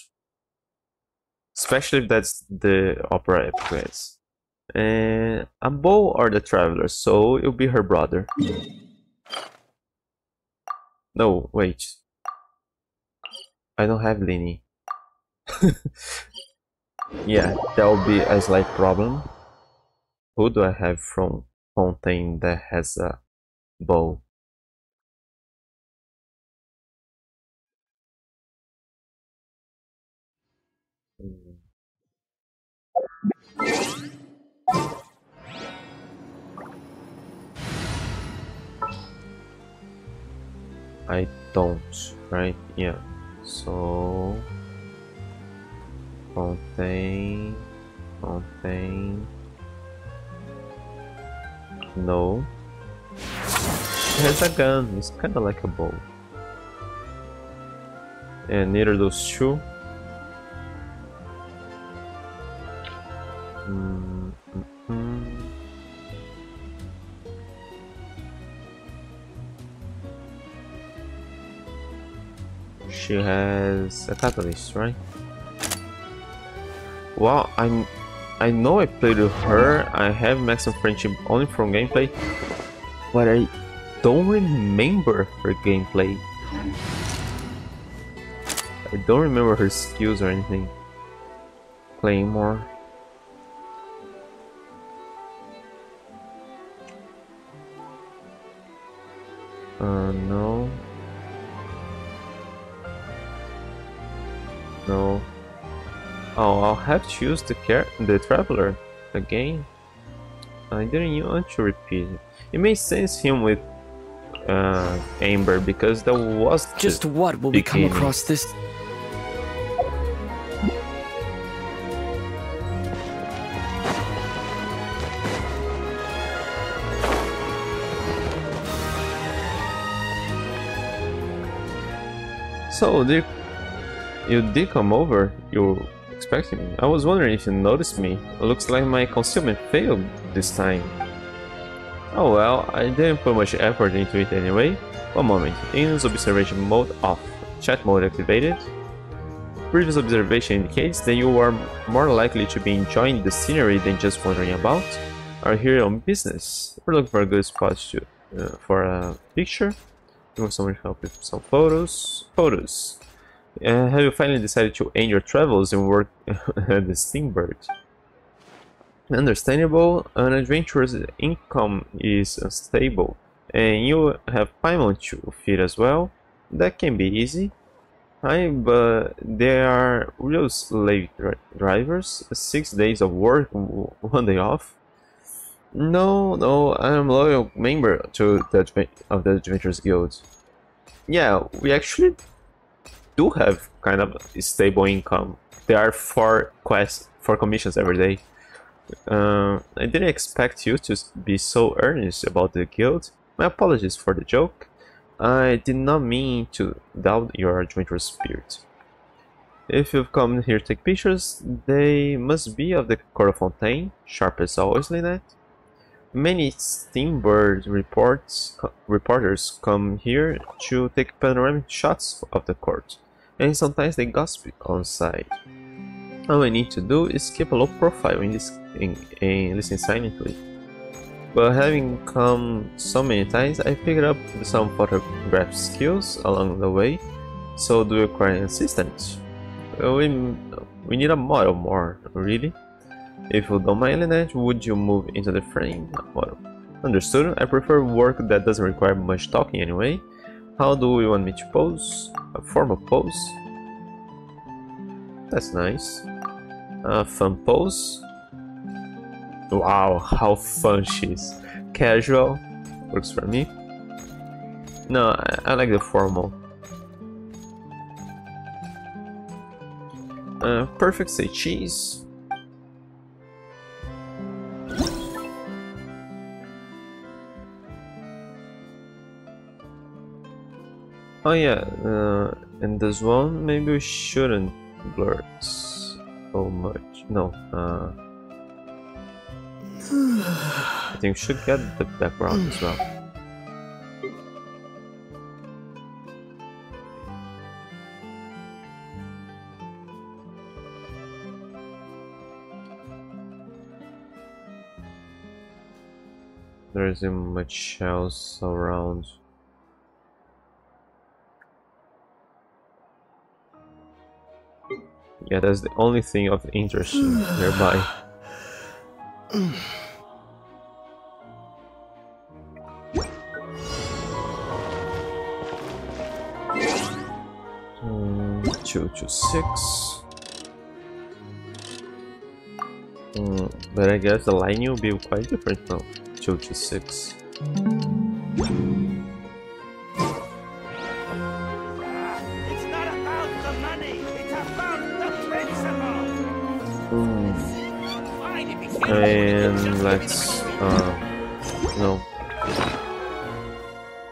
Especially if that's the Opera Epiclese. And Abo are the travelers, so it'll be her brother. No, wait. I don't have Lyney. <laughs> yeah, that will be a slight problem. Who do I have from Fontaine that has a bow? I don't, right? Yeah. So Fontaine, Fontaine. No. She has a gun. It's kind of like a bow. And neither those two. Mm, mm, mm. She has a catalyst, right? Wow, I'm I know I played with her. I have maximum friendship only from gameplay, but I don't remember her gameplay. I don't remember her skills or anything. Playing more. Uh, no. No. Oh, I'll have to use the car the traveler again. I didn't want to repeat it. It makes sense him with uh, Amber because that was Just what will we come across this? So, did you did come over? You expecting me? I was wondering if you noticed me. Looks like my concealment failed this time. Oh well, I didn't put much effort into it anyway. One moment. In's observation mode off. Chat mode activated. Previous observation indicates that you are more likely to be enjoying the scenery than just wandering about. Are here on business. We're looking for a good spot to, uh, for a picture. You want someone to help with some photos? Photos. Uh, have you finally decided to end your travels and work <laughs> at the Steambird? Understandable, an adventurer's income is unstable, and you have Paimon to feed as well. That can be easy. Hi, but there are real slave dri- drivers. Six days of work, one day off. No, no, I'm a loyal member to the of the Adventurers Guild. Yeah, we actually do have kind of stable income. There are four quests, four commissions every day. Uh, I didn't expect you to be so earnest about the guild. My apologies for the joke. I did not mean to doubt your adventurous spirit. If you've come here to take pictures, they must be of the Court of Fontaine, sharp as always, Lynette. Many Steambird reports, co- reporters come here to take panoramic shots of the court, and sometimes they gossip on site. All I need to do is keep a low profile in this in, in listening silently. But having come so many times, I picked up some photograph skills along the way, so do you require an assistant? Uh, we, we need a model more, really. If you don't mind, Lynette, would you move into the frame? Model. Understood, I prefer work that doesn't require much talking anyway. How do you want me to pose? A formal pose? That's nice. A fun pose? Wow, how fun she is. Casual, works for me. No, I, I like the formal. Uh, perfect say cheese. Oh yeah, uh, and this one maybe we shouldn't blur so much. No, uh, I think we should get the background as well. There isn't much else around. Yeah, that's the only thing of interest nearby. Two to six. Hmm, but I guess the line will be quite different now. Two to six. And let's, uh, no,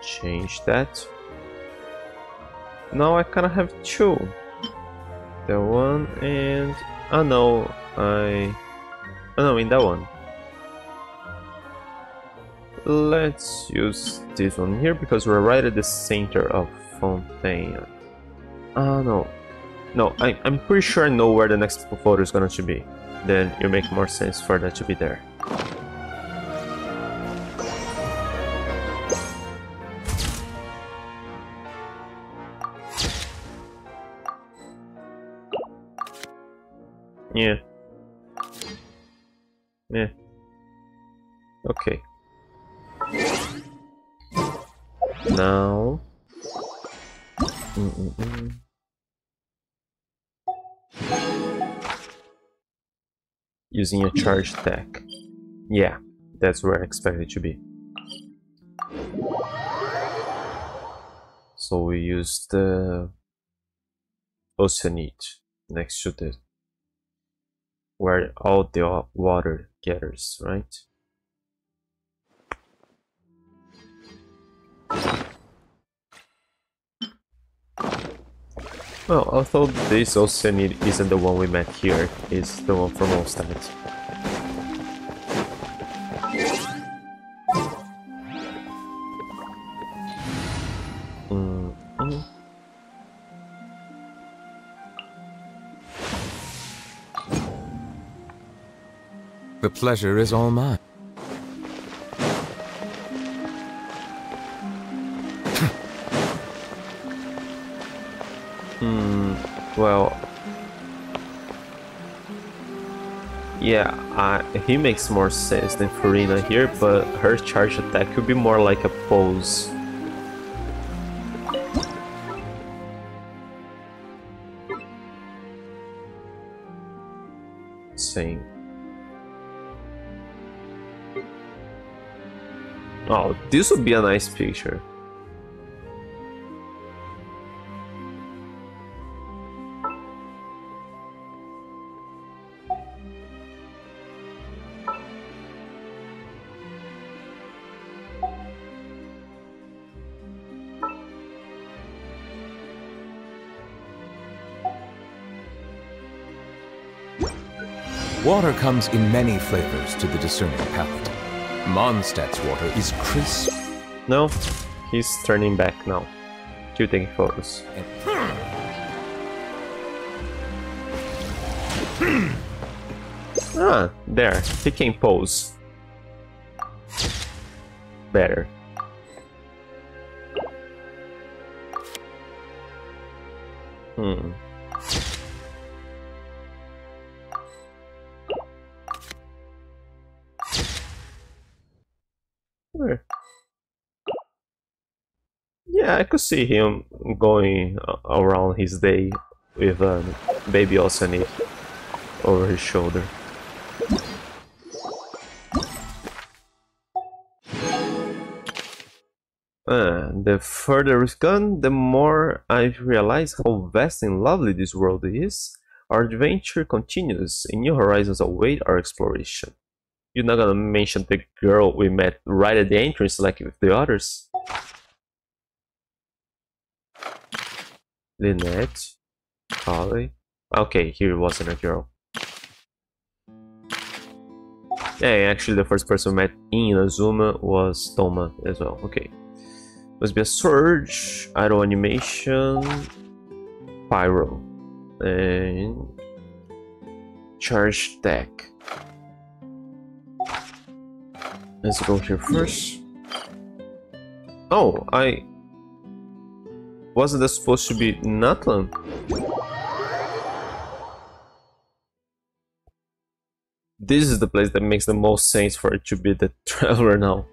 change that. Now I kind of have two. The one and oh no, I oh no, in that one. Let's use this one here because we're right at the center of Fontaine. Oh no, no, I, I'm pretty sure I know where the next photo is going to be. Then it make more sense for that to be there. Yeah. Yeah. Okay. Now. Mm-mm-mm. Using a charge deck. Yeah, that's where I expect it to be. So we use the Oceanid next to the where all the water gathers, right? Well, although this Oceanid isn't the one we met here, it's the one from Olstead. Mm -hmm. The pleasure is all mine. Yeah, uh, he makes more sense than Furina here, but her charge attack could be more like a pose. Same. Oh, this would be a nice picture. Comes in many flavors to the discerning palate. Mondstadt's water is crisp No, he's turning back now. To taking photos. Ah, there. He can pose. Better. Hmm. Yeah, I could see him going around his day with a baby Oceanid over his shoulder. Uh, the further we've gone, the more I've realized how vast and lovely this world is. Our adventure continues, and new horizons await our exploration. You're not gonna mention the girl we met right at the entrance like with the others? Lynette, Holly. Okay, here wasn't a girl. Yeah, actually the first person we met in Inazuma was Thoma as well. Okay. Must be a surge, idle animation, pyro, and charge deck. Let's go here first. Oh, I wasn't supposed to be Natlan? This is the place that makes the most sense for it to be the <laughs> traveler now.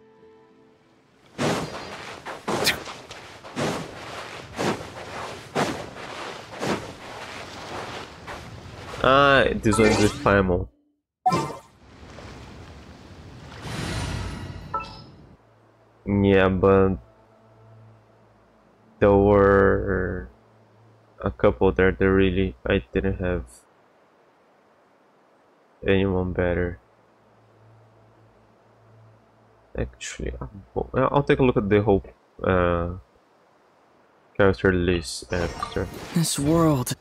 Ah, this one is with Paimon. Yeah, but there were a couple there that really I didn't have anyone better. Actually, I'll, I'll take a look at the whole uh, character list after. This world.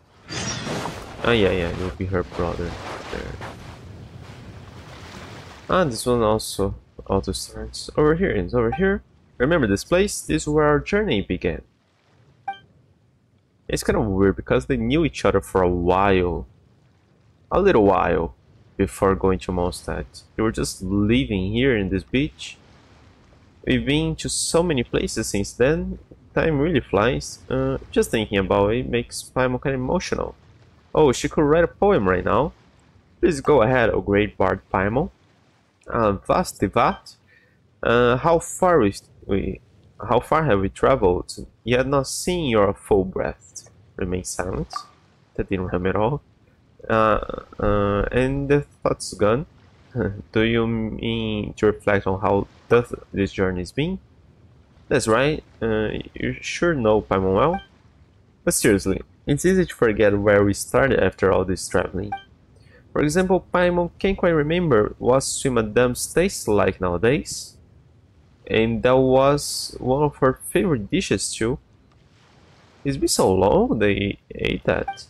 Oh yeah, yeah, you'll be her brother there. Ah, this one also auto starts over here. It's over here. Remember this place? This is where our journey began. It's kind of weird because they knew each other for a while, a little while, before going to Mondstadt. They were just living here in this beach. We've been to so many places since then. Time really flies. Uh, just thinking about it makes Paimon kind of emotional. Oh, she could write a poem right now. Please go ahead, O great bard Paimon. Uh, vast Vat. Uh, how far we, we, how far have we traveled? Yet not seen your full breath. Remain silent. That didn't rhyme at all. Uh, uh, and the thought's gone. <laughs> Do you mean to reflect on how tough this journey's been? That's right. Uh, you sure know Paimon well. But seriously, it's easy to forget where we started after all this traveling. For example, Paimon can't quite remember what Sweet Madames tastes like nowadays. And that was one of her favorite dishes too. It's been so long they ate that.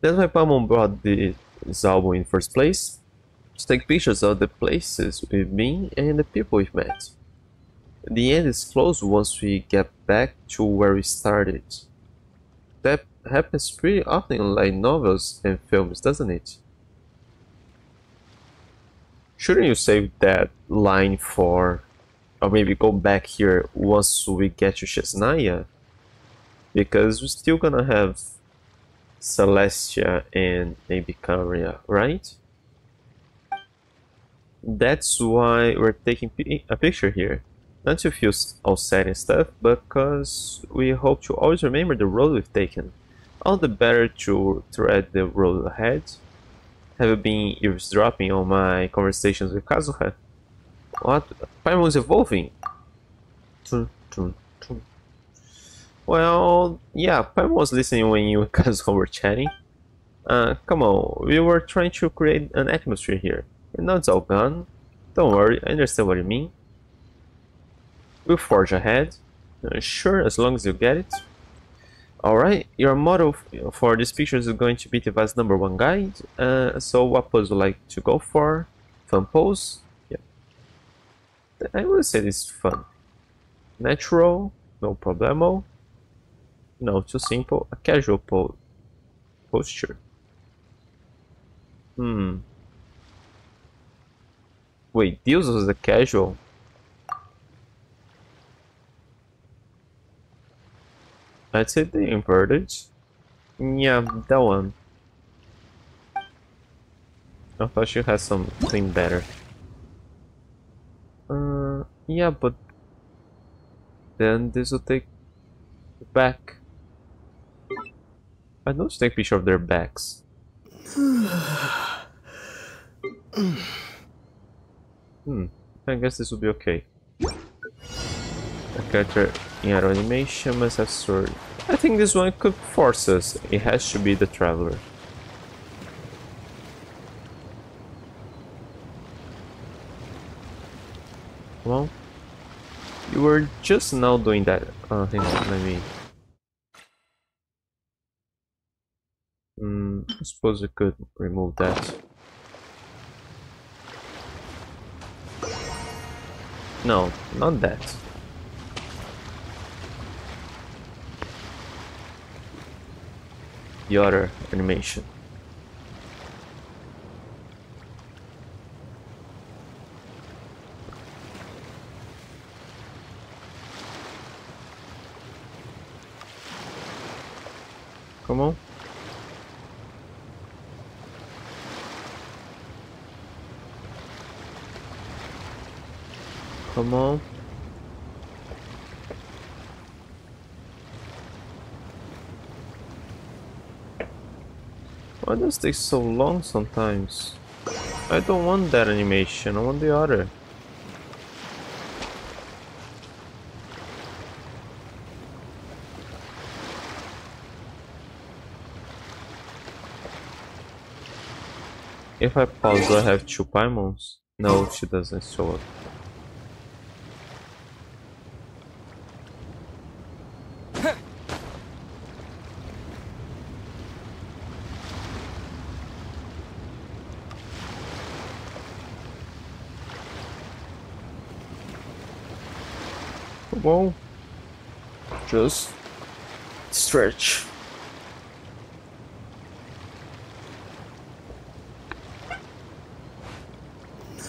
That's why Paimon brought this album in first place. To take pictures of the places we've been and the people we've met. The end is close once we get back to where we started. That happens pretty often in light novels and films, doesn't it? Shouldn't you save that line for, or maybe go back here once we get to Snezhnaya? Because we're still gonna have Celestia and maybe Khaenri'ah, right? That's why we're taking eh, a picture here. Not to feel all sad and stuff, because we hope to always remember the road we've taken. All the better to tread the road ahead. Have you been eavesdropping on my conversations with Kazuha? What? Paimon's evolving! Tum, tum, tum. Well, yeah, Paimon was listening when you <laughs> guys were chatting. Uh, come on, we were trying to create an atmosphere here, and now it's all gone. Don't worry, I understand what you mean. We'll forge ahead. Uh, sure, as long as you get it. Alright, your model for this picture is going to be the vast number one guide. Uh, so what pose would you like to go for? Fun pose? Yeah. I would say this is fun. Natural, no problemo. No, too simple. A casual po posture. Hmm. Wait, Deals was the casual? I'd say the inverted. Yeah, that one. I thought she had something better. Uh, yeah, but then this will take back. I don't take picture of their backs. <sighs> Hmm, I guess this will be okay. A character in our animation must have story. I think this one could force us. It has to be the traveler. Well, you were just now doing that. Uh, hang on, let me. Hmm, I suppose we could remove that. No, not that. The other animation. Come on. Come on. Why does it take so long sometimes? I don't want that animation, I want the other. If I pause, do I have two Paimons? No, she doesn't show up. On. Just stretch. <sighs>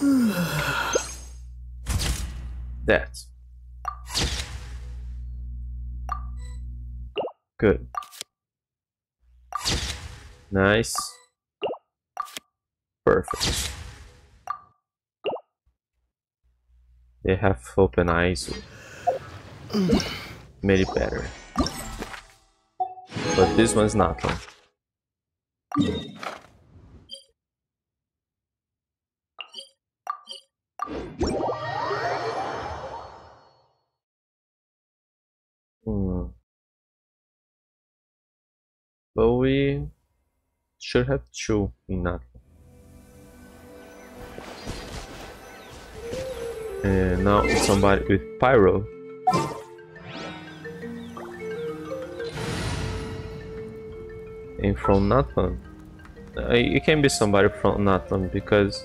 that. Good. Nice. Perfect. They have open eyes. Made it better. But this one's not. Hmm. But we should have two in that. And now somebody with pyro. And from Natlan. It can be somebody from Natlan because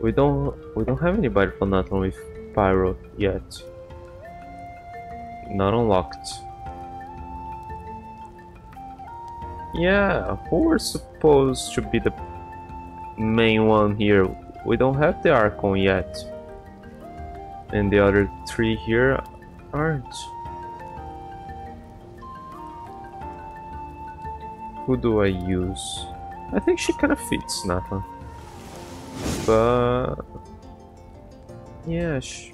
we don't we don't have anybody from Natlan with pyro yet. Not unlocked. Yeah, who are supposed to be the main one here? We don't have the Archon yet. And the other three here aren't. Who do I use? I think she kind of fits Natlan. But... Yeah, she,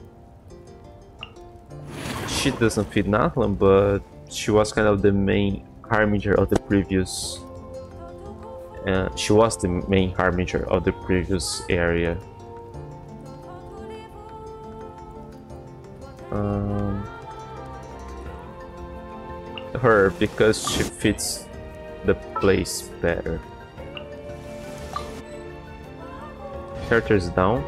she doesn't fit Natlan, but she was kind of the main harbinger of the previous uh, she was the main harbinger of the previous area. Um, her because she fits the place better. Characters down.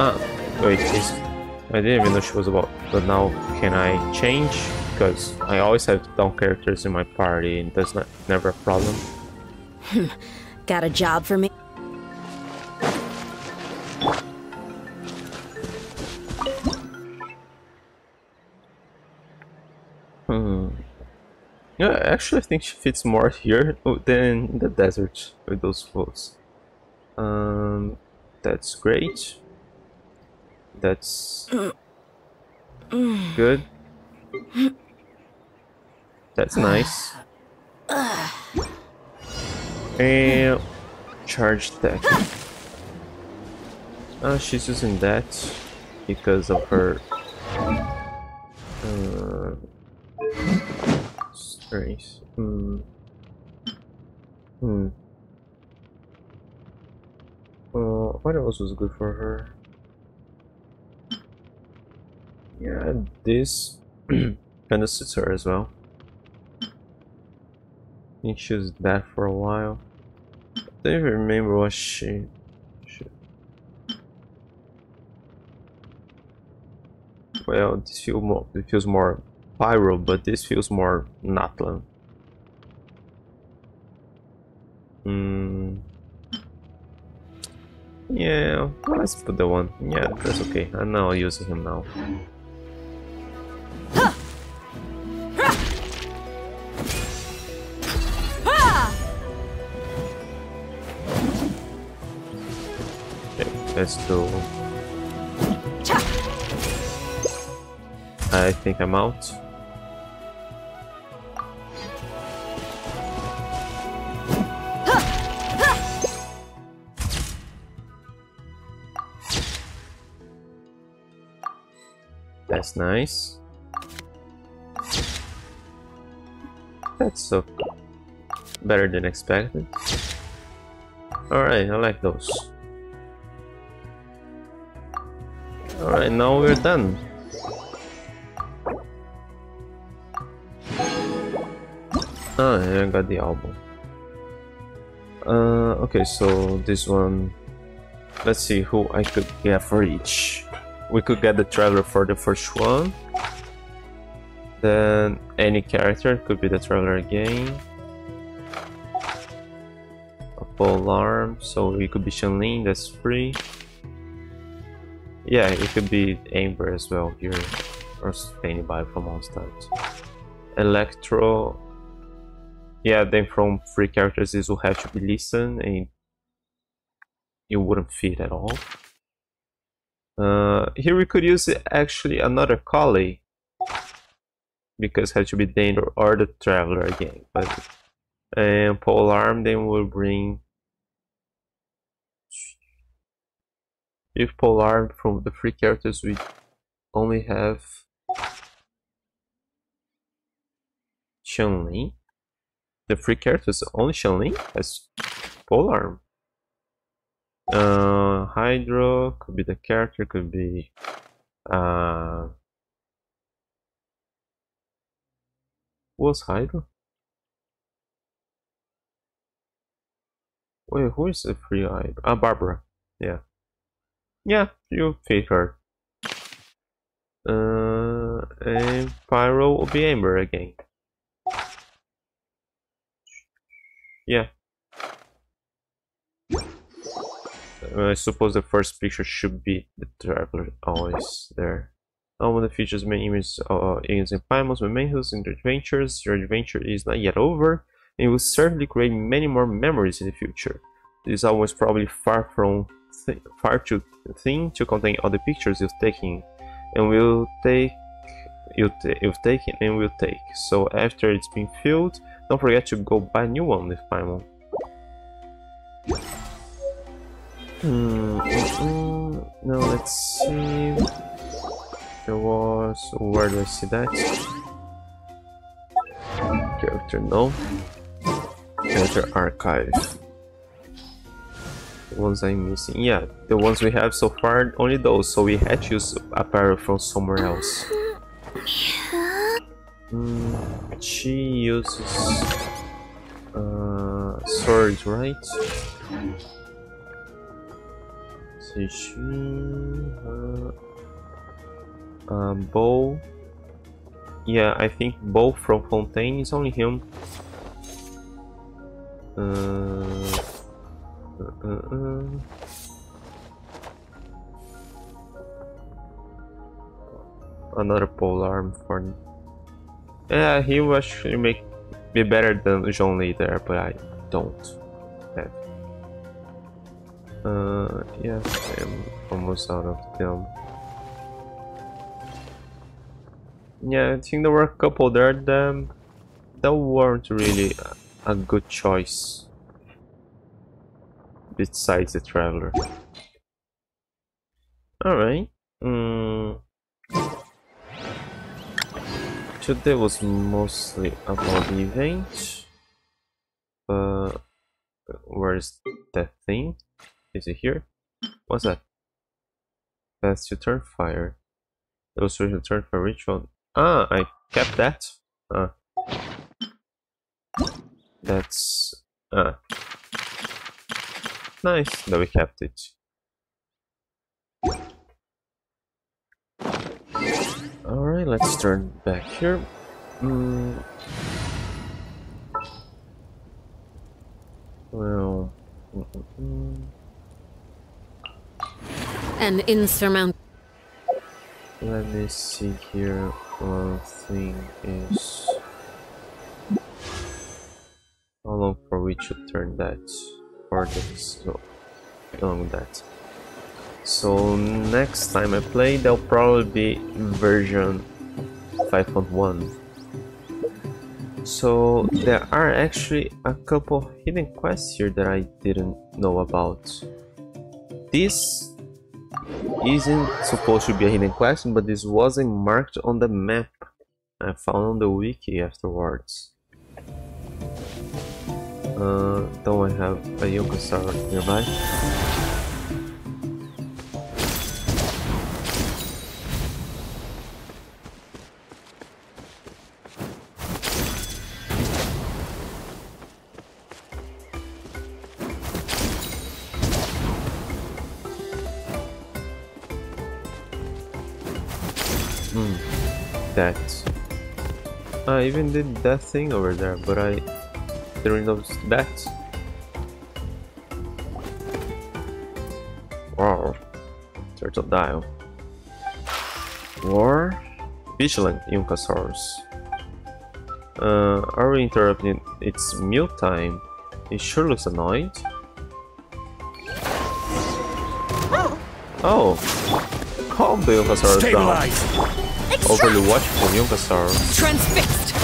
Ah, wait, I didn't even know she was about, but now can I change? Because I always have down characters in my party and that's not never a problem. <laughs> Got a job for me? Yeah, actually, I think she fits more here than in the desert with those clothes. Um, that's great. That's good. That's nice. And charge that. Uh, she's using that because of her uh, strength. Hmm. Hmm. Uh, what else was good for her? Yeah, this <clears throat> kind of suits her as well. I think she was that for a while. I don't even remember what she... she... Well, this feels more, it feels more Pyro, but this feels more Natlan. Hmm. Yeah, let's put the one. Yeah, that's okay. I'm now using him now. Okay, let's do. I think I'm out. Nice. That's so better than expected. Alright, I like those. Alright, now we're done. Ah, I got the album. Uh, okay, so this one... Let's see who I could get for each. We could get the Traveler for the first one. Then any character could be the Traveler again. A pole arm, so it could be Xiangling, that's free. Yeah, it could be Amber as well here, or anybody from Mondstadt. Electro, yeah, then from free characters this will have to be listened and it wouldn't fit at all. Uh, here we could use actually another Collei because had to be Dane or the Traveler again. But and pole arm then we'll bring if pole arm from the three characters we only have Chun-Li. The three characters only Chun-Li has pole arm. Uh, Hydro could be the character, could be uh, was Hydro? Wait, who is the free Hydro? Ah, Barbara. Yeah, yeah, you fit her. Uh, and Pyro will be Amber again. Yeah. I suppose the first picture should be the traveler always there. One of the features main images uh, is in Paimons Mementos in adventures. Your adventure is not yet over, and will certainly create many more memories in the future. This is probably far from far too thin to contain all the pictures you've taken, and will take you you've taken and will take. So after it's been filled, don't forget to go buy new one with Paimon. Hmm, mm, let's see. There was. Where do I see that? Character, no. Character archive. The ones I'm missing. Yeah, the ones we have so far, only those, so we had to use apparel from somewhere else. Mm, she uses uh, swords, right? So she uh, um, bow. Yeah, I think bow from Fontaine is only him. Uh, uh, uh, another pole arm for yeah he will actually make be better than Zhongli there, but I don't have. Uh, yes, I am almost out of them. Yeah, I think there were a couple there that, that weren't really a, good choice. Besides the Traveler. Alright. Mm. Today was mostly about the event. Uh, where is that thing? Is it here? What's that? That's your turn fire. It was Illustration turn fire ritual. Ah, I kept that. Ah. That's ah. Nice that we kept it. Alright, let's turn back here. Mm. Well. Mm -mm -mm. An insurmountable. Let me see here. One thing is how long for we should turn that or this along that. So next time I play, there'll probably be version 5.1. So there are actually a couple hidden quests here that I didn't know about. This isn't supposed to be a hidden question, but this wasn't marked on the map. I found on the wiki afterwards. Uh, don't I have a Yunka star nearby? Even did that thing over there, but I didn't notice that. Wow. Turtle dial. War? Vigilant Yumkasaurus. Uh, are we interrupting its meal time? It sure looks annoyed. Oh! Calm the Yumkasaurus down. Overly watchful Yumkasaur. Transfixed!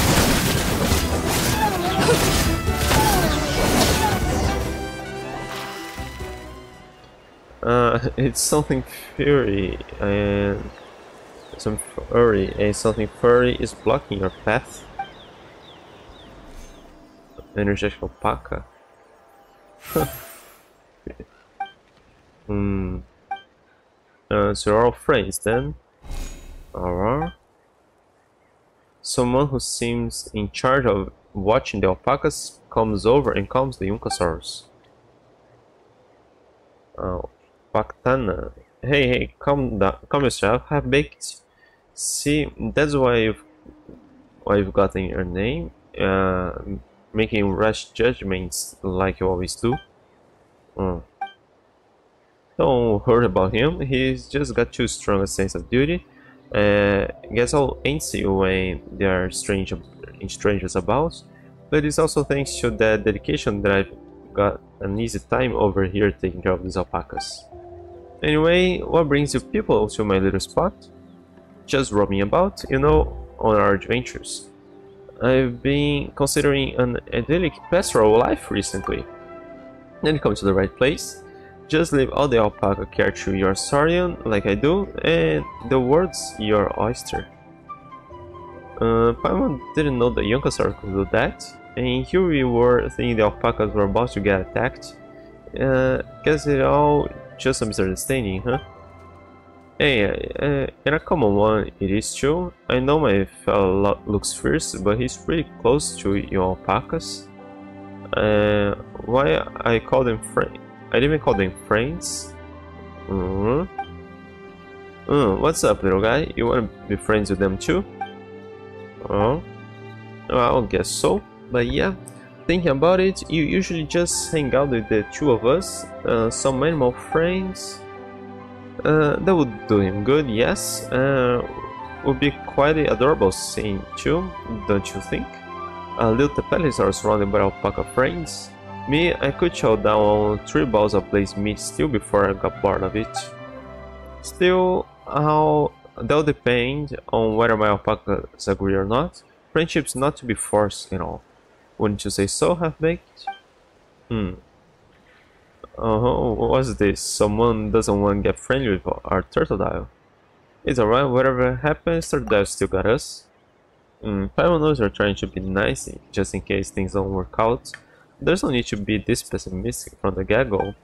Uh, <laughs> it's something fury and some furry and something furry is blocking your path. Energetic alpaca. <laughs> hmm. Uh, so you're all friends then. Alright. Someone who seems in charge of watching the alpacas comes over and calms the Yumkasaurus. Oh, Bactana. Hey, hey, calm down, calm yourself. Have baked. See, that's why you've, why you've gotten your name. Uh, making rash judgments like you always do. Mm. Don't worry about him. He's just got too strong a sense of duty uh, gets all antsy when there are strange, strangers about, but it's also thanks to the dedication that I've got an easy time over here taking care of these alpacas. Anyway, what brings you people to my little spot? Just roaming about, you know, on our adventures. I've been considering an idyllic pastoral life recently. Then come to the right place. Just leave all the alpaca care to your saurian, like I do, and the world's your oyster. Uh, Paimon didn't know the Yumkasaur could do that, and here we were thinking the alpacas were about to get attacked. Uh, guess it all just a misunderstanding, huh? Hey, uh, and a common one it is too. I know my fellow looks fierce, but he's pretty close to your alpacas. Uh, why I call them friend? I didn't even call them friends. Mm uh, what's up, little guy? You wanna be friends with them too? Oh, well, I guess so. But yeah, thinking about it, you usually just hang out with the two of us, uh, some animal friends. Uh, that would do him good, yes. Uh, would be quite adorable scene too, don't you think? A little Tepetlisaur surrounded by alpaca friends. Me, I could chow down three balls of blazed meat still before I got bored of it. Still, how that'll depend on whether my alpacas agree or not. Friendship's not to be forced at all. Wouldn't you say so, Half-Baked? Hmm. Oh, what's this? Someone doesn't want to get friendly with our Turtledile. It's alright, whatever happens, Turtledile still got us. Hmm, Paimon knows you're trying to be nice, just in case things don't work out. There's no need to be this pessimistic from the get-go.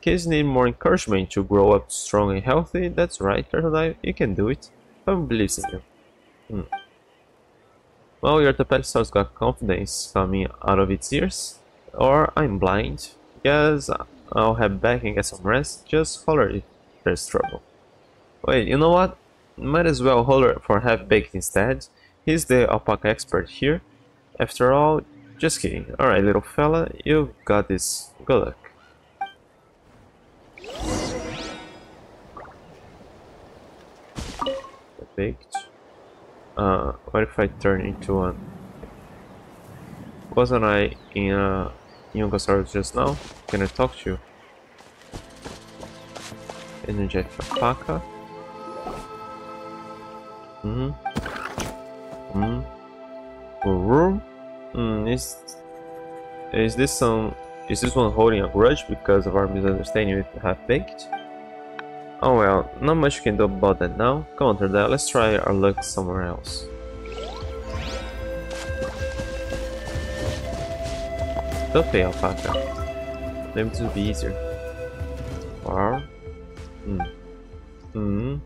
Kids need more encouragement to grow up strong and healthy, that's right, Turtledile, you can do it. Paimon believes in you. Hmm. Well, your Tepetlisaur's got confidence coming out of its ears. Or I'm blind. Guess I'll head back and get some rest. Just holler if there's trouble. Wait, you know what? Might as well holler for half-baked instead. He's the alpaca expert here. After all, just kidding. Alright, little fella, you've got this. Good luck. Baked. Uh, what if I turn into one? Wasn't I in a Yumkasaurus just now? Can I talk to you? Energetic alpaca. Hmm. Hmm. Room. Hmm. Is is this some? Is this one holding a grudge because of our misunderstanding with half baked? Oh well, not much we can do about that now. Come on, Turtledile, let's try our luck somewhere else. Pay alpaca. Maybe this will be easier. Or... Hmm. Hmm.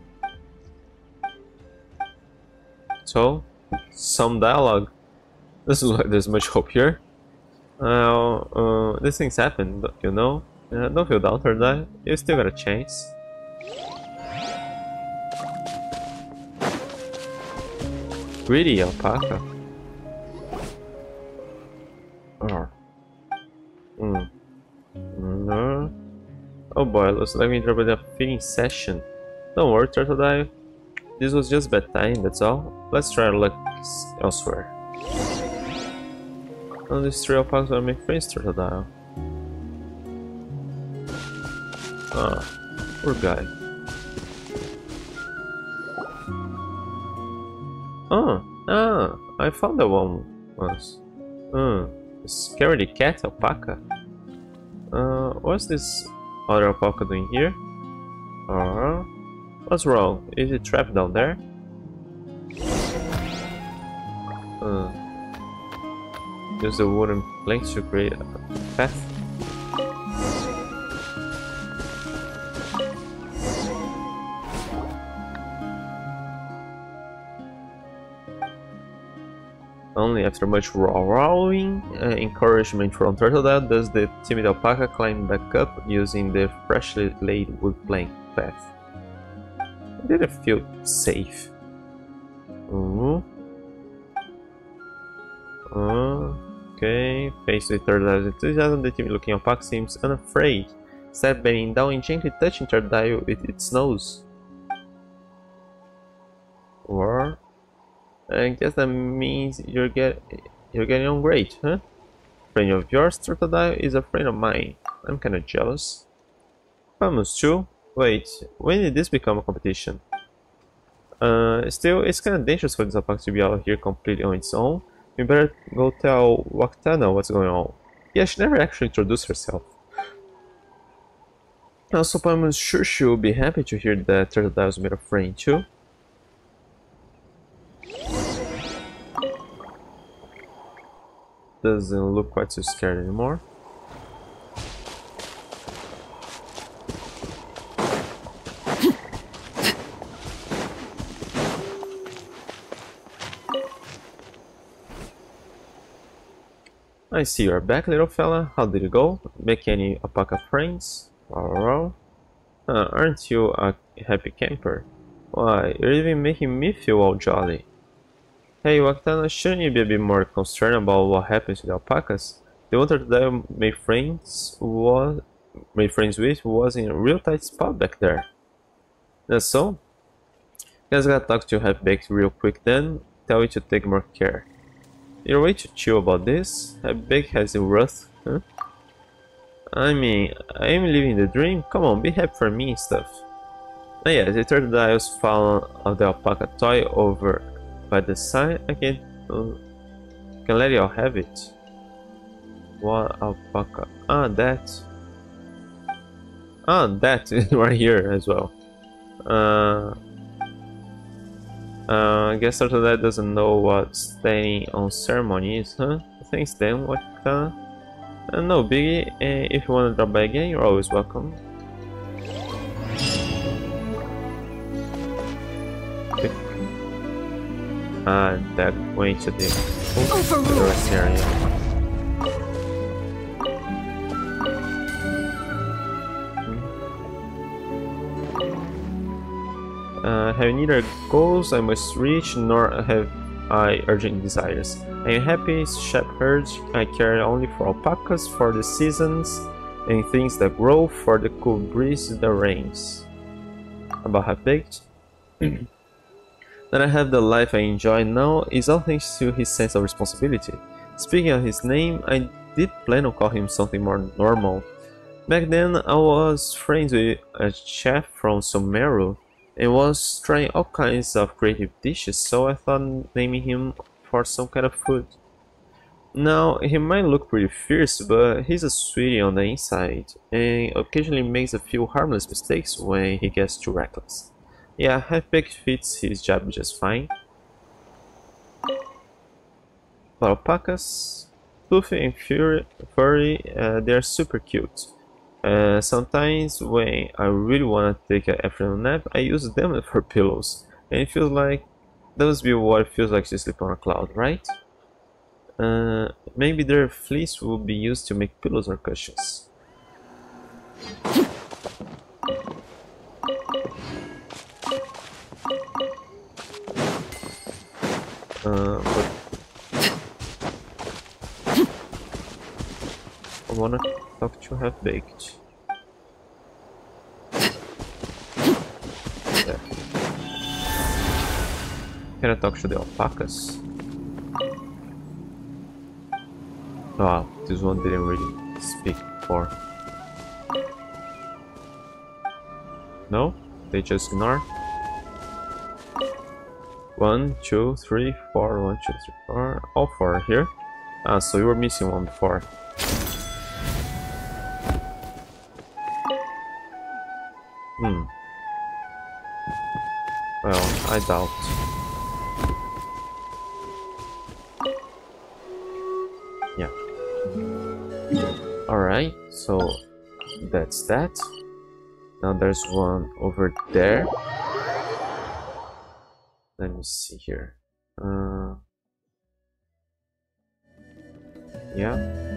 So, some dialogue. This is why there's much hope here. Uh, uh, these things happen, you know, uh, don't feel down, Turtledile. You still got a chance. Greedy alpaca. Oh. Hmm. No. Oh boy, looks like we interrupted a feeding session. Don't worry, Turtledile. This was just bad time, that's all. Let's try our luck elsewhere. These three alpacas are my friends, Turtledile. Ah, poor guy. Oh, ah, I found that one once. Hmm, scary cat alpaca. Uh, what's this other alpaca doing here? Uh, what's wrong? Is it trapped down there? Uh, use the wooden planks to create a path. Only after much roaring uh, encouragement from Turtledile does the timid alpaca climb back up using the freshly laid wood plank path. I didn't feel safe. Ooh. Uh, okay, faced with Turtledile's enthusiasm, the timid looking alpaca seems unafraid, instead bending down and gently touching Turtledile with its nose. Or I guess that means you're get you're getting on great, huh? Friend of yours, Turtledile, is a friend of mine. I'm kinda jealous. Almost too. Wait, when did this become a competition? Uh, still, it's kinda dangerous for this alpaca to be out here completely on its own. We better go tell Waktana what's going on. Yeah, she never actually introduced herself. Also, I'm sure she'll be happy to hear that Turtledile's made a friend too. Doesn't look quite so scared anymore. I see you're back, little fella. How did it go? Make any alpaca friends? Wow. Uh, aren't you a happy camper? Why, you're even making me feel all jolly. Hey, Waktana, shouldn't you be a bit more concerned about what happens to the alpacas? The one that I made friends was made friends with was in a real tight spot back there. That's so? Guess I gotta talk to Half Baked real quick then. Tell you to take more care. You're way too chill about this. How big has it worth, huh? I mean, I'm living the dream. Come on, be happy for me and stuff. Oh yeah, the turtles found of the alpaca toy over by the side. I can, uh, can let you all have it. What alpaca? Ah, that. Ah, that <laughs> is right here as well. Uh, uh, I guess Turtle Dad doesn't know what staying on ceremony is, huh? Thanks then, what uh, uh no biggie, uh, if you wanna drop by again, you're always welcome. Okay. Uh, that going to the, oh, the rest area. Uh, have neither goals I must reach, nor have I urgent desires. I am happy shepherd, I care only for alpacas, for the seasons, and things that grow, for the cool breeze that rains. About half-baked? that <clears throat> I have the life I enjoy now is all thanks to his sense of responsibility. Speaking of his name, I did plan on calling him something more normal. Back then, I was friends with a chef from Sumeru, and was trying all kinds of creative dishes, so I thought naming him for some kind of food. Now, he might look pretty fierce, but he's a sweetie on the inside, and occasionally makes a few harmless mistakes when he gets too reckless. Yeah, Half-Baked fits his job just fine. But alpacas, fluffy and furry, furry uh, they're super cute. Uh, sometimes when I really want to take an afternoon nap, I use them for pillows. And it feels like, that must be what it feels like to sleep on a cloud, right? Uh, maybe their fleece will be used to make pillows or cushions. Uh, but I wanna talk to have Baked. Can I talk to the alpacas? Oh, this one didn't really speak before. No? They just ignore? One, two, three, four, one, two, three, four. All four here. Ah, so you were missing one before. Hmm. Well, I doubt. Yeah. Alright, so that's that. Now there's one over there. Let me see here. Uh, yeah.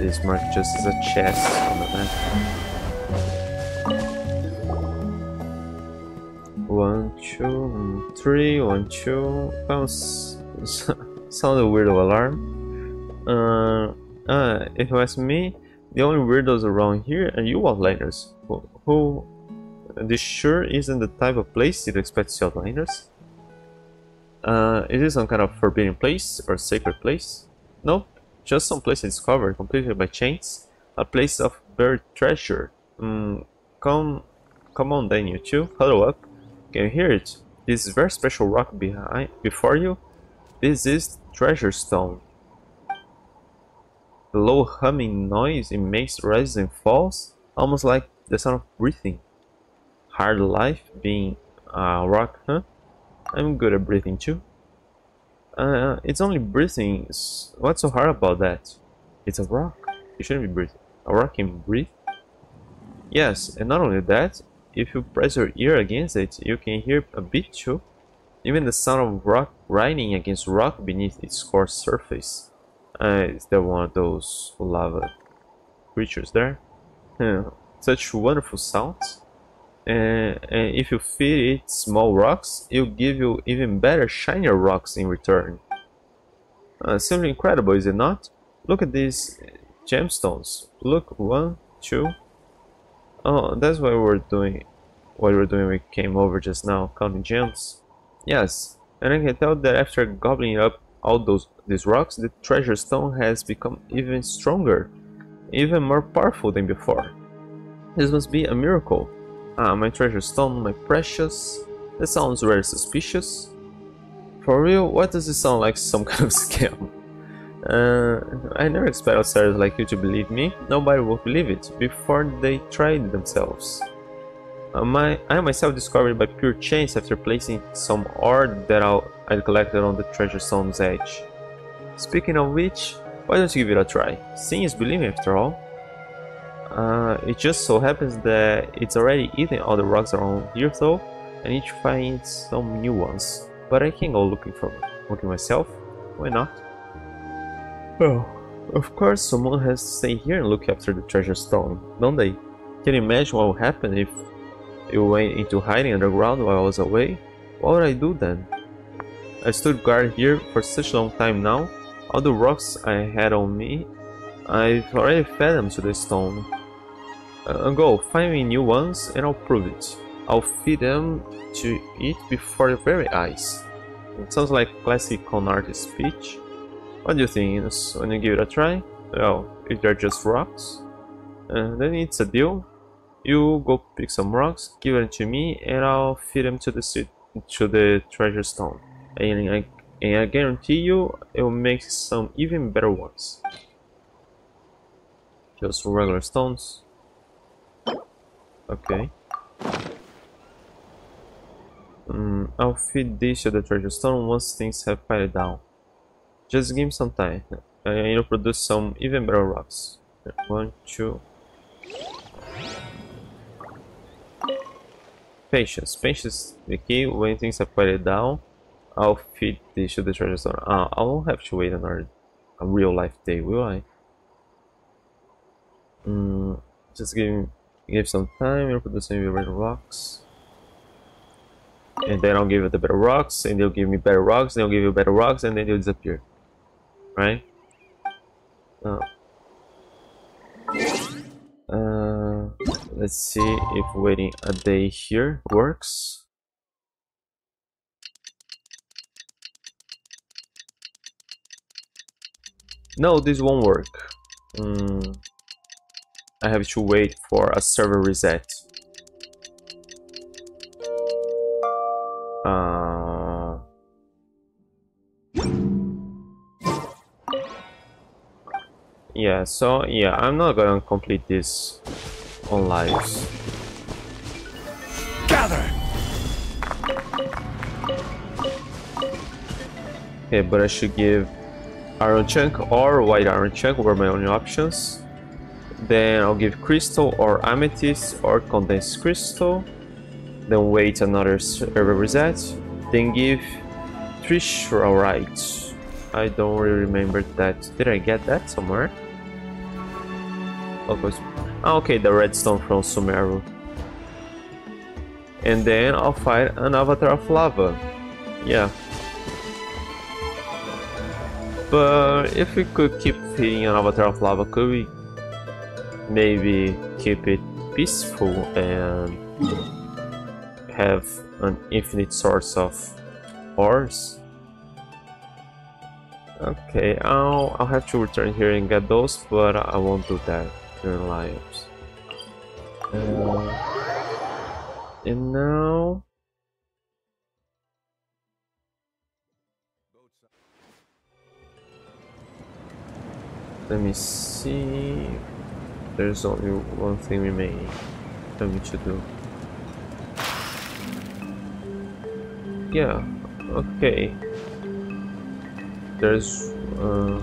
This marked just as a chest on the map. One, two, three, one, two. Sounds <laughs> sound a weirdo alarm. Uh, uh, if you ask me, the only weirdos around here are you outlanders. Who, who this sure isn't the type of place you'd expect to see outlanders. Uh, is some kind of forbidden place or sacred place? No, just some place discovered completely by chance. A place of buried treasure. Mm, come, come on then you two, huddle up. Can you hear it? This very special rock behind, before you. This is treasure stone. The low humming noise it makes rises and falls, almost like the sound of breathing. Hard life being a rock, huh? I'm good at breathing too. Uh, it's only breathing. What's so hard about that? It's a rock. You shouldn't be breathing. A rock can breathe? Yes, and not only that, if you press your ear against it, you can hear a bit too. Even the sound of rock grinding against rock beneath its coarse surface. Uh, is there one of those lava creatures there? Such wonderful sounds. Uh, and if you feed it small rocks, it'll give you even better, shinier rocks in return. Uh, simply incredible, is it not? Look at these gemstones. Look, one, two. Oh, that's what we're doing. What we're doing we came over just now, counting gems. Yes, and I can tell that after gobbling up all those these rocks, the treasure stone has become even stronger, even more powerful than before. This must be a miracle. Ah, my treasure stone, my precious. That sounds very suspicious. For real, what does it sound like <laughs> some kind of scam? Uh, I never expect outsiders like you to believe me. Nobody will believe it before they try it themselves. Uh, my, I myself discovered by pure chance after placing some ore that I collected on the treasure stone's edge. Speaking of which, why don't you give it a try? Seeing is believing after all. Uh, it just so happens that it's already eating all the rocks around here though. I need to find some new ones. But I can go looking for looking myself. Why not? Oh, of course someone has to stay here and look after the treasure stone, don't they? Can you imagine what would happen if you went into hiding underground while I was away? What would I do then? I stood guard here for such a long time now. All the rocks I had on me, I've already fed them to the stone. Uh, go, find me new ones and I'll prove it. I'll feed them to eat before your very eyes. It sounds like classic con artist speech. What do you think, Ines? When you give it a try? Well, if they're just rocks, uh, then it's a deal. You go pick some rocks, give them to me, and I'll feed them to the to the treasure stone. And I, and I guarantee you, it will make some even better ones. Just regular stones. Okay. Mm, I'll feed this to the treasure stone once things have piled down. Just give me some time. I need to produce some even better rocks. One, two. Patience. Patience the key. When things have piled down, I'll feed this to the treasure stone. Ah, I won't have to wait another a real life day, will I? Mm, just give give some time. We'll produce some even better rocks and then I'll give it the better rocks, and they'll give me better rocks, and they'll give you better rocks, and then they'll disappear. Right? Oh. Uh, let's see if waiting a day here works. No, this won't work. Mm, I have to wait for a server reset. Uh, yeah, so yeah, I'm not gonna complete this on lives. Gather. Okay, but I should give iron chunk or white iron chunk were my only options. Then I'll give crystal or amethyst or condensed crystal then wait another server uh, reset, then give Trishiraite. I don't really remember that. Did I get that somewhere? Oh, okay, the redstone from Sumeru. And then I'll fight an avatar of lava. Yeah. But if we could keep feeding an avatar of lava, could we maybe keep it peaceful and have an infinite source of ores. Okay, I'll, I'll have to return here and get those, but I won't do that during lives. Uh, and now... Let me see... There's only one thing remaining for me to do. yeah okay. There's uh,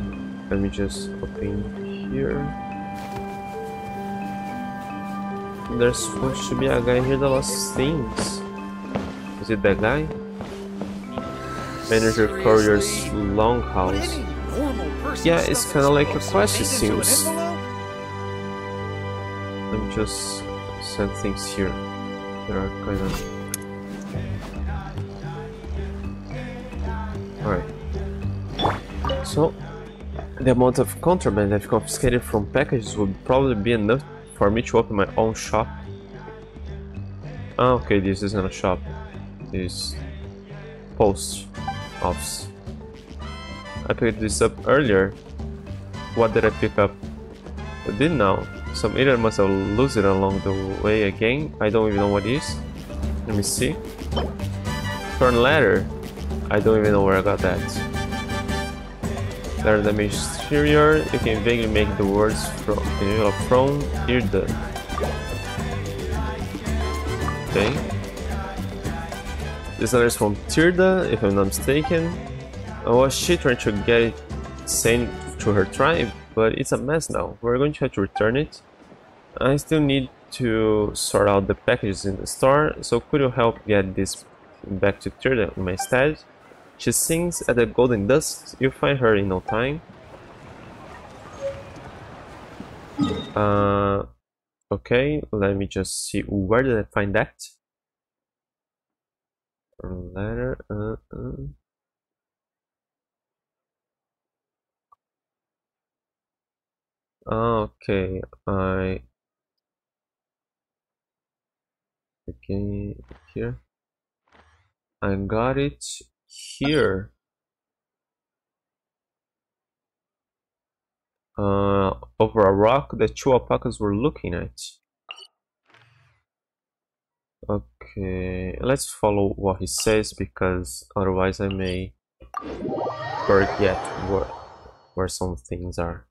let me just open here. There's supposed to be a guy here that lost things? Is it that guy? Manager courier's longhouse. Yeah it's kind of like a quest it seems just send things here there are kind of Alright. So, The amount of contraband I've confiscated from packages would probably be enough for me to open my own shop. Ah, okay, this isn't a shop. This post office. I picked this up earlier. What did I pick up? I didn't know. Some idiot must have lost it along the way again. I don't even know what it is. Let me see. Turn ladder. I don't even know where I got that. Letter damage exterior. You can vaguely make the words from the of from here done. Okay. This letter is from Tirda, if I'm not mistaken. I was she trying to get it sent to her tribe, but it's a mess now. We're going to have to return it. I still need to sort out the packages in the store, so could you help get this back to Tirda in my stead? She sings at the Golden Dusk. You'll find her in no time. Uh, okay, let me just see. Where did I find that? Letter. Uh, uh. Okay, I. Okay, here. I got it here. Uh, over a rock that two alpacas were looking at. Okay, let's follow what he says because otherwise I may forget where, where some things are.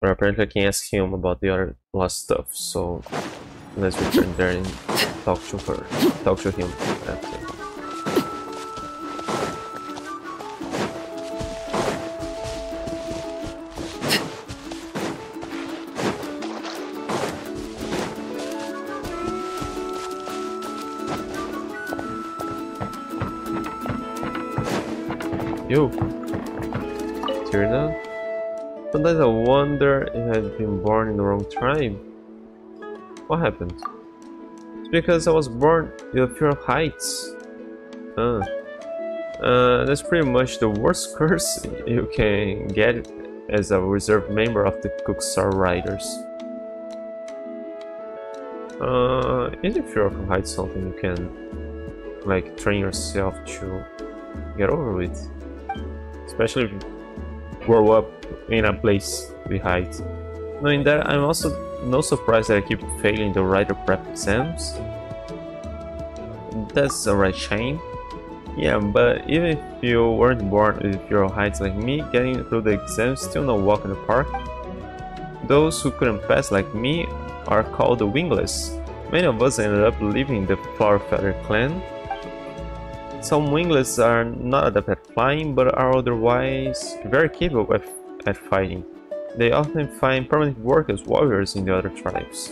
But apparently I can ask him about the other lost stuff, so let's return there and talk to her, talk to him after. Yo, Tirna? Sometimes I wonder if I've been born in the wrong tribe. What happened? It's because I was born with a fear of heights. Uh, uh, that's pretty much the worst <laughs> curse you can get as a reserve member of the Qucusaur Riders. Uh, isn't fear of heights something you can, like, train yourself to get over with? Especially grow up in a place with heights. Knowing that, I'm also no surprise that I keep failing the writer prep exams. That's a right shame. Yeah, but even if you weren't born with your heights like me, getting through the exams still no walk in the park. Those who couldn't pass like me are called the wingless. Many of us ended up leaving the Flower Feather clan. Some wingless are not adept at flying, but are otherwise very capable at, at fighting. They often find permanent work as warriors in the other tribes.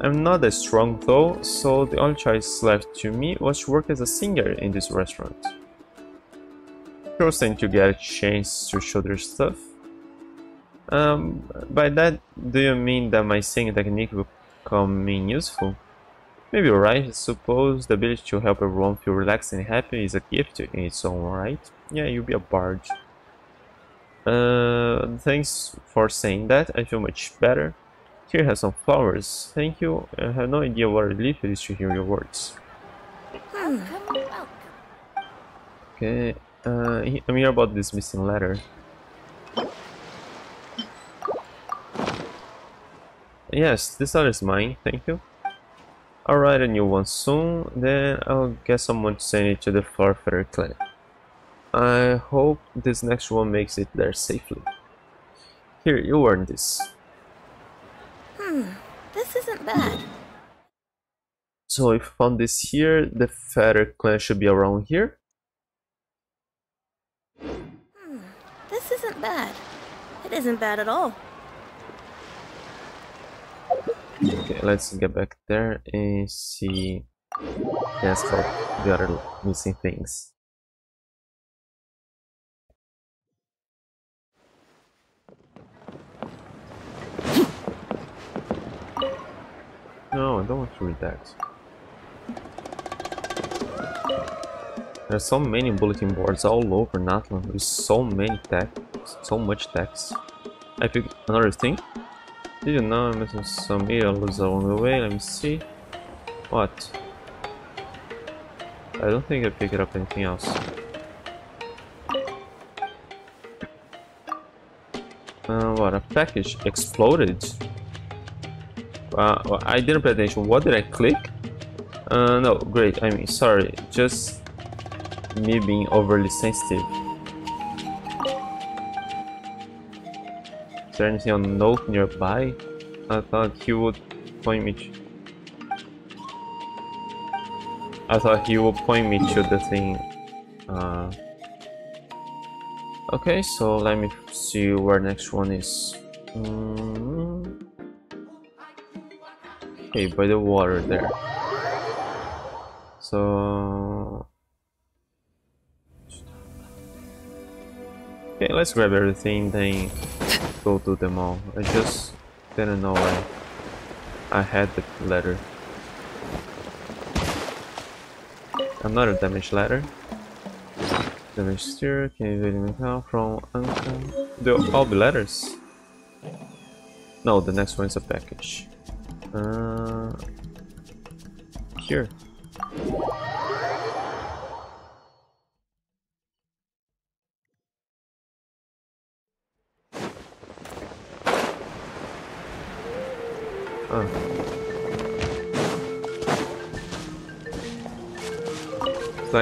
I'm not that strong though, so the only choice left to me was to work as a singer in this restaurant. Girls tend to get a chance to show their stuff. Um, by that, do you mean that my singing technique will come in useful? Maybe you're right, I suppose the ability to help everyone feel relaxed and happy is a gift in its own right. Yeah, you'll be a bard. Uh, thanks for saying that, I feel much better. Here have some flowers. Thank you. I have no idea what relief it is to hear your words. Okay, uh, I'm here about this missing letter. Yes, this letter is mine, thank you. I'll write a new one soon, then I'll get someone to send it to the Farfarer clan. I hope this next one makes it there safely. Here, you earned this. Hmm, this isn't bad. So if I found this here, the Feather clan should be around here. Hmm, this isn't bad. It isn't bad at all. Okay, let's get back there and see ask about the other missing things. No, I don't want to read that. There's so many bulletin boards all over Natlan with so many text, so much text. I picked another thing. Did you know I'm missing some items along the way? Let me see. What? I don't think I picked up anything else. Uh, what? A package exploded? Uh, I didn't pay attention. What did I click? Uh, no, great. I mean, sorry. Just me being overly sensitive. There anything on note nearby? I thought he would point me to... I thought he would point me to the thing. Uh, okay, so let me see where next one is. Mm. Okay, by the water there. So... Okay, let's grab everything, then go do them all. I just didn't know I, I had the letter. Another damage letter. Damage steer, can you read me now from Uncle? They'll all be letters? No, the next one is a package. Uh, here.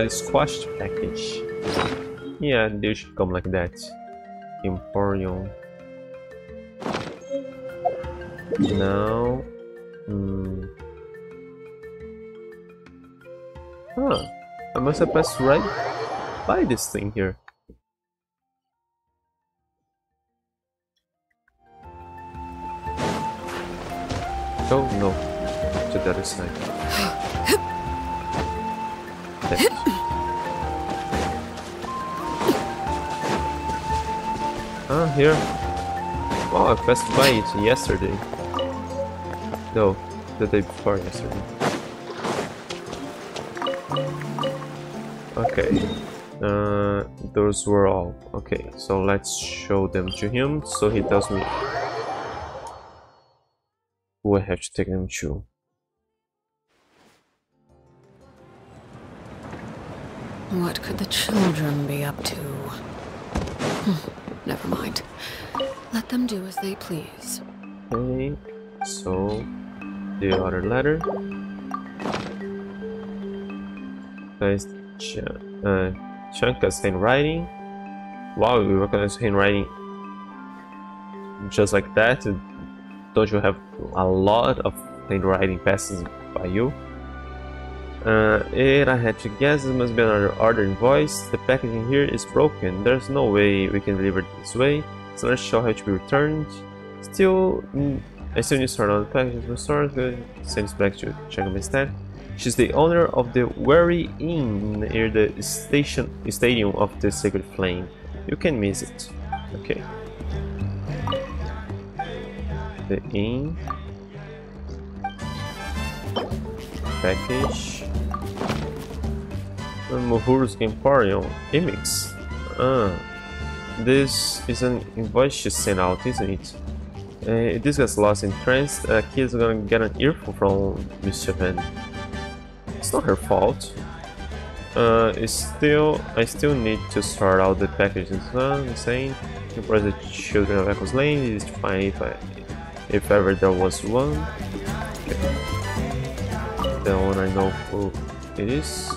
Squashed package. Yeah, they should come like that. Emporium. Now. Hmm. Huh. I must have passed right by this thing here. Oh no, to the other side. <gasps> here. Oh, I passed by it yesterday. No, the day before yesterday. Okay. Uh, those were all. Okay, so let's show them to him so he tells me who I have to take them to. What could the children be up to? Never mind. Let them do as they please. Okay, so the other letter. Guys, Ch uh, Chanka's handwriting. Wow, we recognize handwriting just like that. Don't you have a lot of handwriting passes by you? Uh, it I had to guess it must be another order invoice. The packaging here is broken. There's no way we can deliver it this way. So let's show how to be returned. Still, I still need to sort out the packages from stores. Good. Sends back to my stand. She's the owner of the Weary Inn near the station stadium of the Sacred Flame. You can miss it. Okay. The inn. Package. Uh, Muhur's Emporium. Imix. Ah. This is an invite she sent out, isn't it? Uh, if this gets lost in trance, uh, kid's gonna get an earful from Miss Japan. It's not her fault. Uh, it's still, I still need to sort out the packages. Uh, insane. Import the children of Echo's Lane. Is to find if, I, if ever there was one. Okay. The one I know who it is.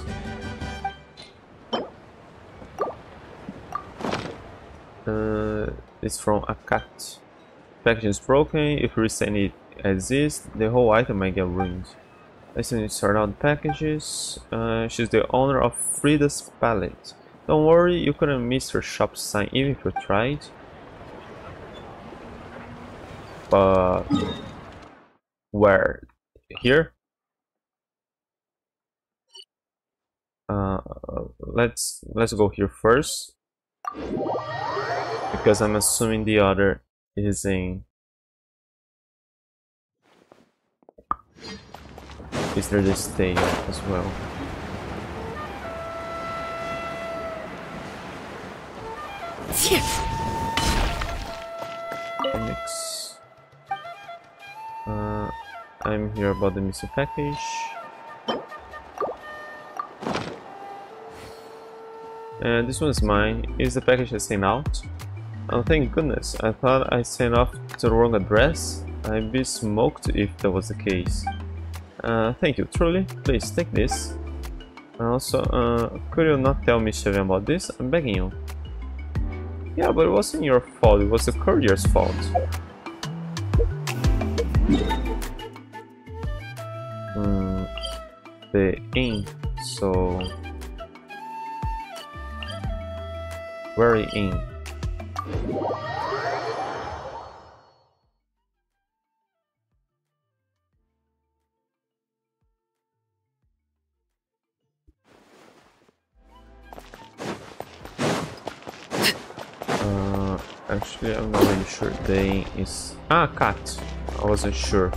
Uh, it's from a cat. Packaging is broken. If we resend it as is, the whole item might get ruined. To sort out packages. Uh, she's the owner of Frida's Palette. Don't worry, you couldn't miss her shop sign even if you tried. But where? Here? Uh, let's let's go here first. Because I'm assuming the other is in. Is there this thing as well? Mix. Uh, I'm here about the missing package. And this one is mine. Is the package I sent out? Oh, thank goodness. I thought I sent off to the wrong address. I'd be smoked if that was the case. Uh, thank you, truly. Please take this. Also, uh, could you not tell me Chevy about this? I'm begging you. Yeah, but it wasn't your fault, it was the courier's fault. Hmm, the inn, so... Very in. Uh, actually, I'm not really sure. They is ah cat. I wasn't sure.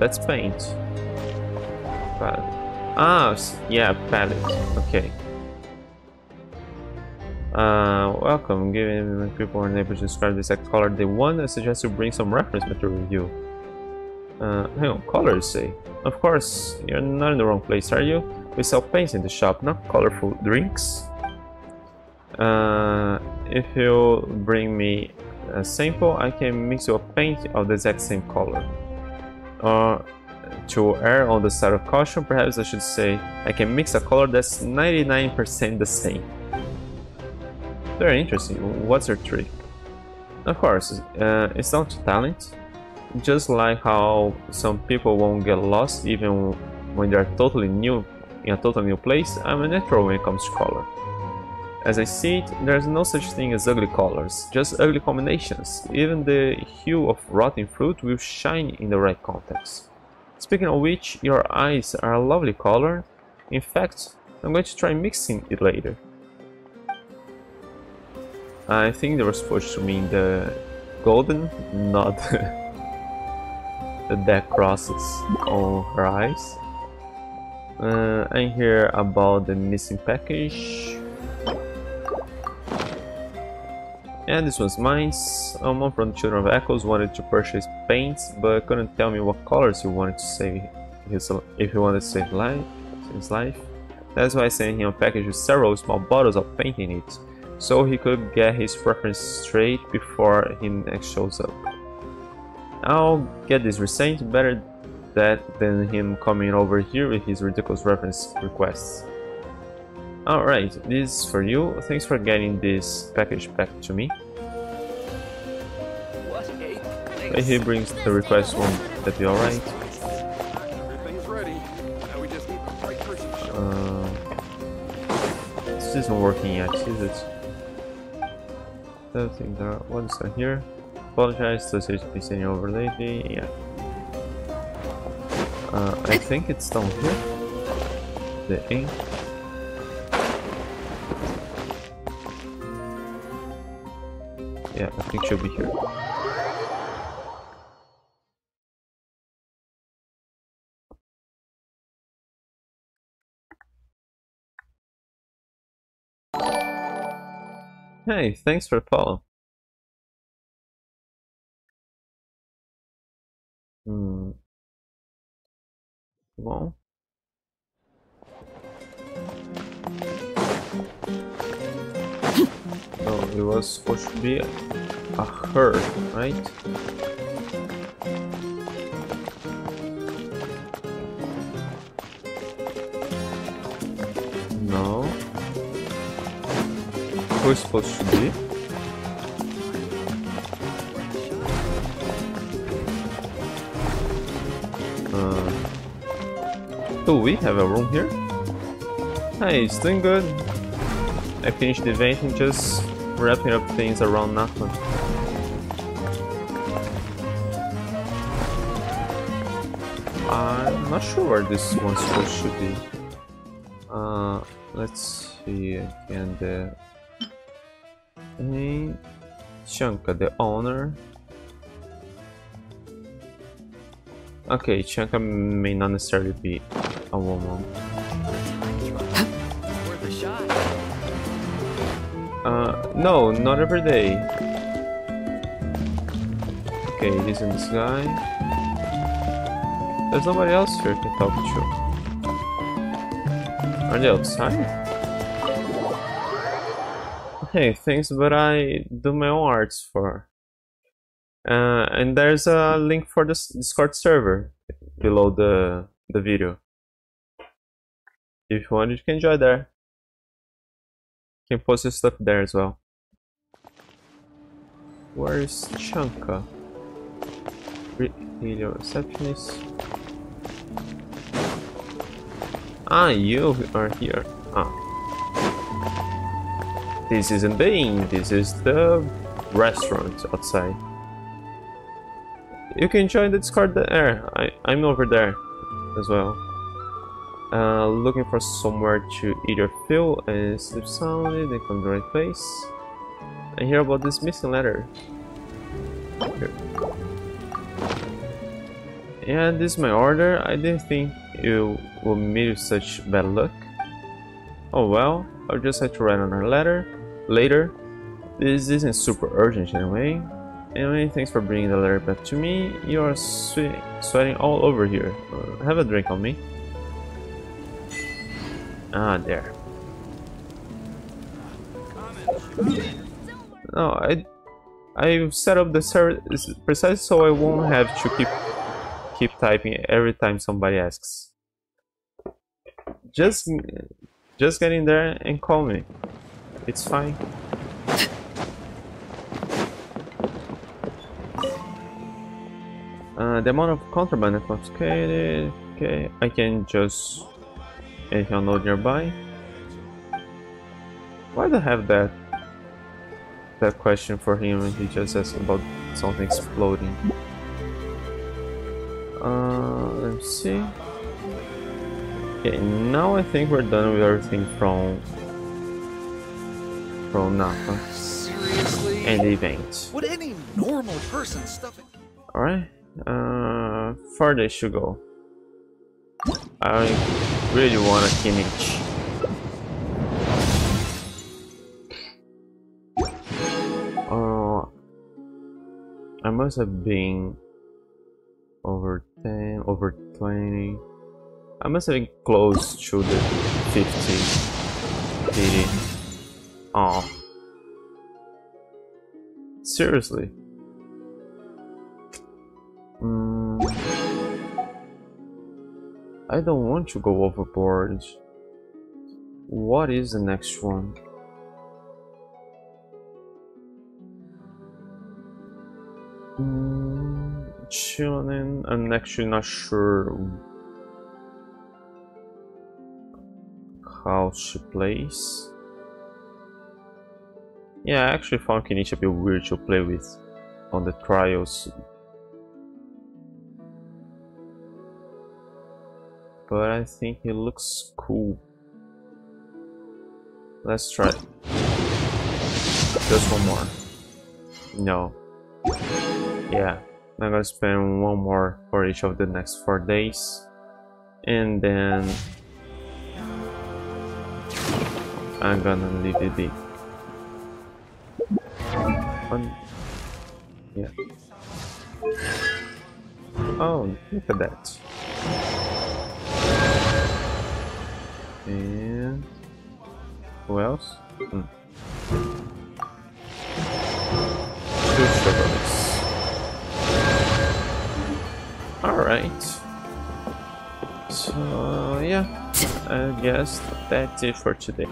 Let's paint. Palette. Ah, yeah, palette. Okay. Uh, welcome. Given people are neighbors to describe the exact color they want, I suggest you bring some reference material with you. Uh, hang on, colors say. Of course, you're not in the wrong place, are you? We sell paints in the shop, not colorful drinks. Uh, if you bring me a sample, I can mix you a paint of the exact same color. Or, to err on the side of caution, perhaps I should say I can mix a color that's 99% the same. Very interesting. What's your trick? Of course, uh, it's to talent. Just like how some people won't get lost even when they're totally new in a totally new place, I'm a natural when it comes to color. As I see it, there's no such thing as ugly colors, just ugly combinations. Even the hue of rotten fruit will shine in the right context. Speaking of which, your eyes are a lovely color. In fact, I'm going to try mixing it later. I think they were supposed to mean the golden, not <laughs> the deck crosses on her eyes. Uh, I hear about the missing package. And this was mine. Someone from Children of Echoes wanted to purchase paints, but couldn't tell me what colors he wanted to save his, if he wanted to save life, his life. That's why I sent him a package with several small bottles of paint in it, so he could get his preference straight before he next shows up. I'll get this resent better that than him coming over here with his ridiculous reference requests. Alright, this is for you. Thanks for getting this package back to me. If he brings the request, won't that be alright? Uh, this isn't working yet, is it? I think there are one's not here. Apologize, to sending over lately. Yeah. Uh, I think it's down here. The ink. Yeah, I think she'll be here. Hey, thanks for follow. Hmm. Well. oh, it was supposed to be a her, right? Is supposed to be? Uh, do we have a room here? Hey, it's doing good. I finished the event and just wrapping up things around nothing. I'm not sure where this one's supposed to be. Uh, let's see again the... Hey, Chanka, the owner. Okay, Chanka may not necessarily be a woman. Uh, No, not every day. Okay, it isn't this guy. There's nobody else here to talk to. Are they outside? Hey, thanks, but I do my own arts for. Uh, and there's a link for the Discord server below the the video. If you want, you can join there. You can post your stuff there as well. Where is Chanka? Radio receptionist. Ah, you are here. Ah. This isn't the inn, this is the restaurant outside. You can join the Discord there. I, I'm over there as well. Uh, looking for somewhere to your fill and sleep soundly, then come to the right place. I hear about this missing letter. Here. Yeah, this is my order. I didn't think you would meet with such bad luck. Oh well, I'll just have to write on a letter later. This isn't super urgent anyway. Anyway, thanks for bringing the letter back to me. You are swe sweating all over here. Uh, have a drink on me. Ah, there. No, I I've set up the server precisely so I won't have to keep keep typing every time somebody asks. Just just get in there and call me. It's fine. Uh, the amount of contraband is confiscated. Okay, I can just unload nearby. Why do I have that that question for him and he just asked about something exploding? Uh, let's see. Okay, now I think we're done with everything from from Napa Seriously? and the event. Would any normal person stuff it? Alright, uh, further should go. I really want a Kinich. Uh, I must have been over 10, over 20. I must have been close to the 50, 80. Oh. Seriously? Mm, I don't want to go overboard. What is the next one? Mm, chilling. I'm actually not sure how she plays. Yeah, I actually found Kinich a bit weird to play with on the trials. But I think he looks cool. Let's try. Just one more. No. Yeah, I'm gonna spend one more for each of the next four days. And then I'm gonna leave it be. Yeah. Oh, look at that. And who else? Hmm. Two Chevreuses. Alright. So yeah, I guess that's it for today.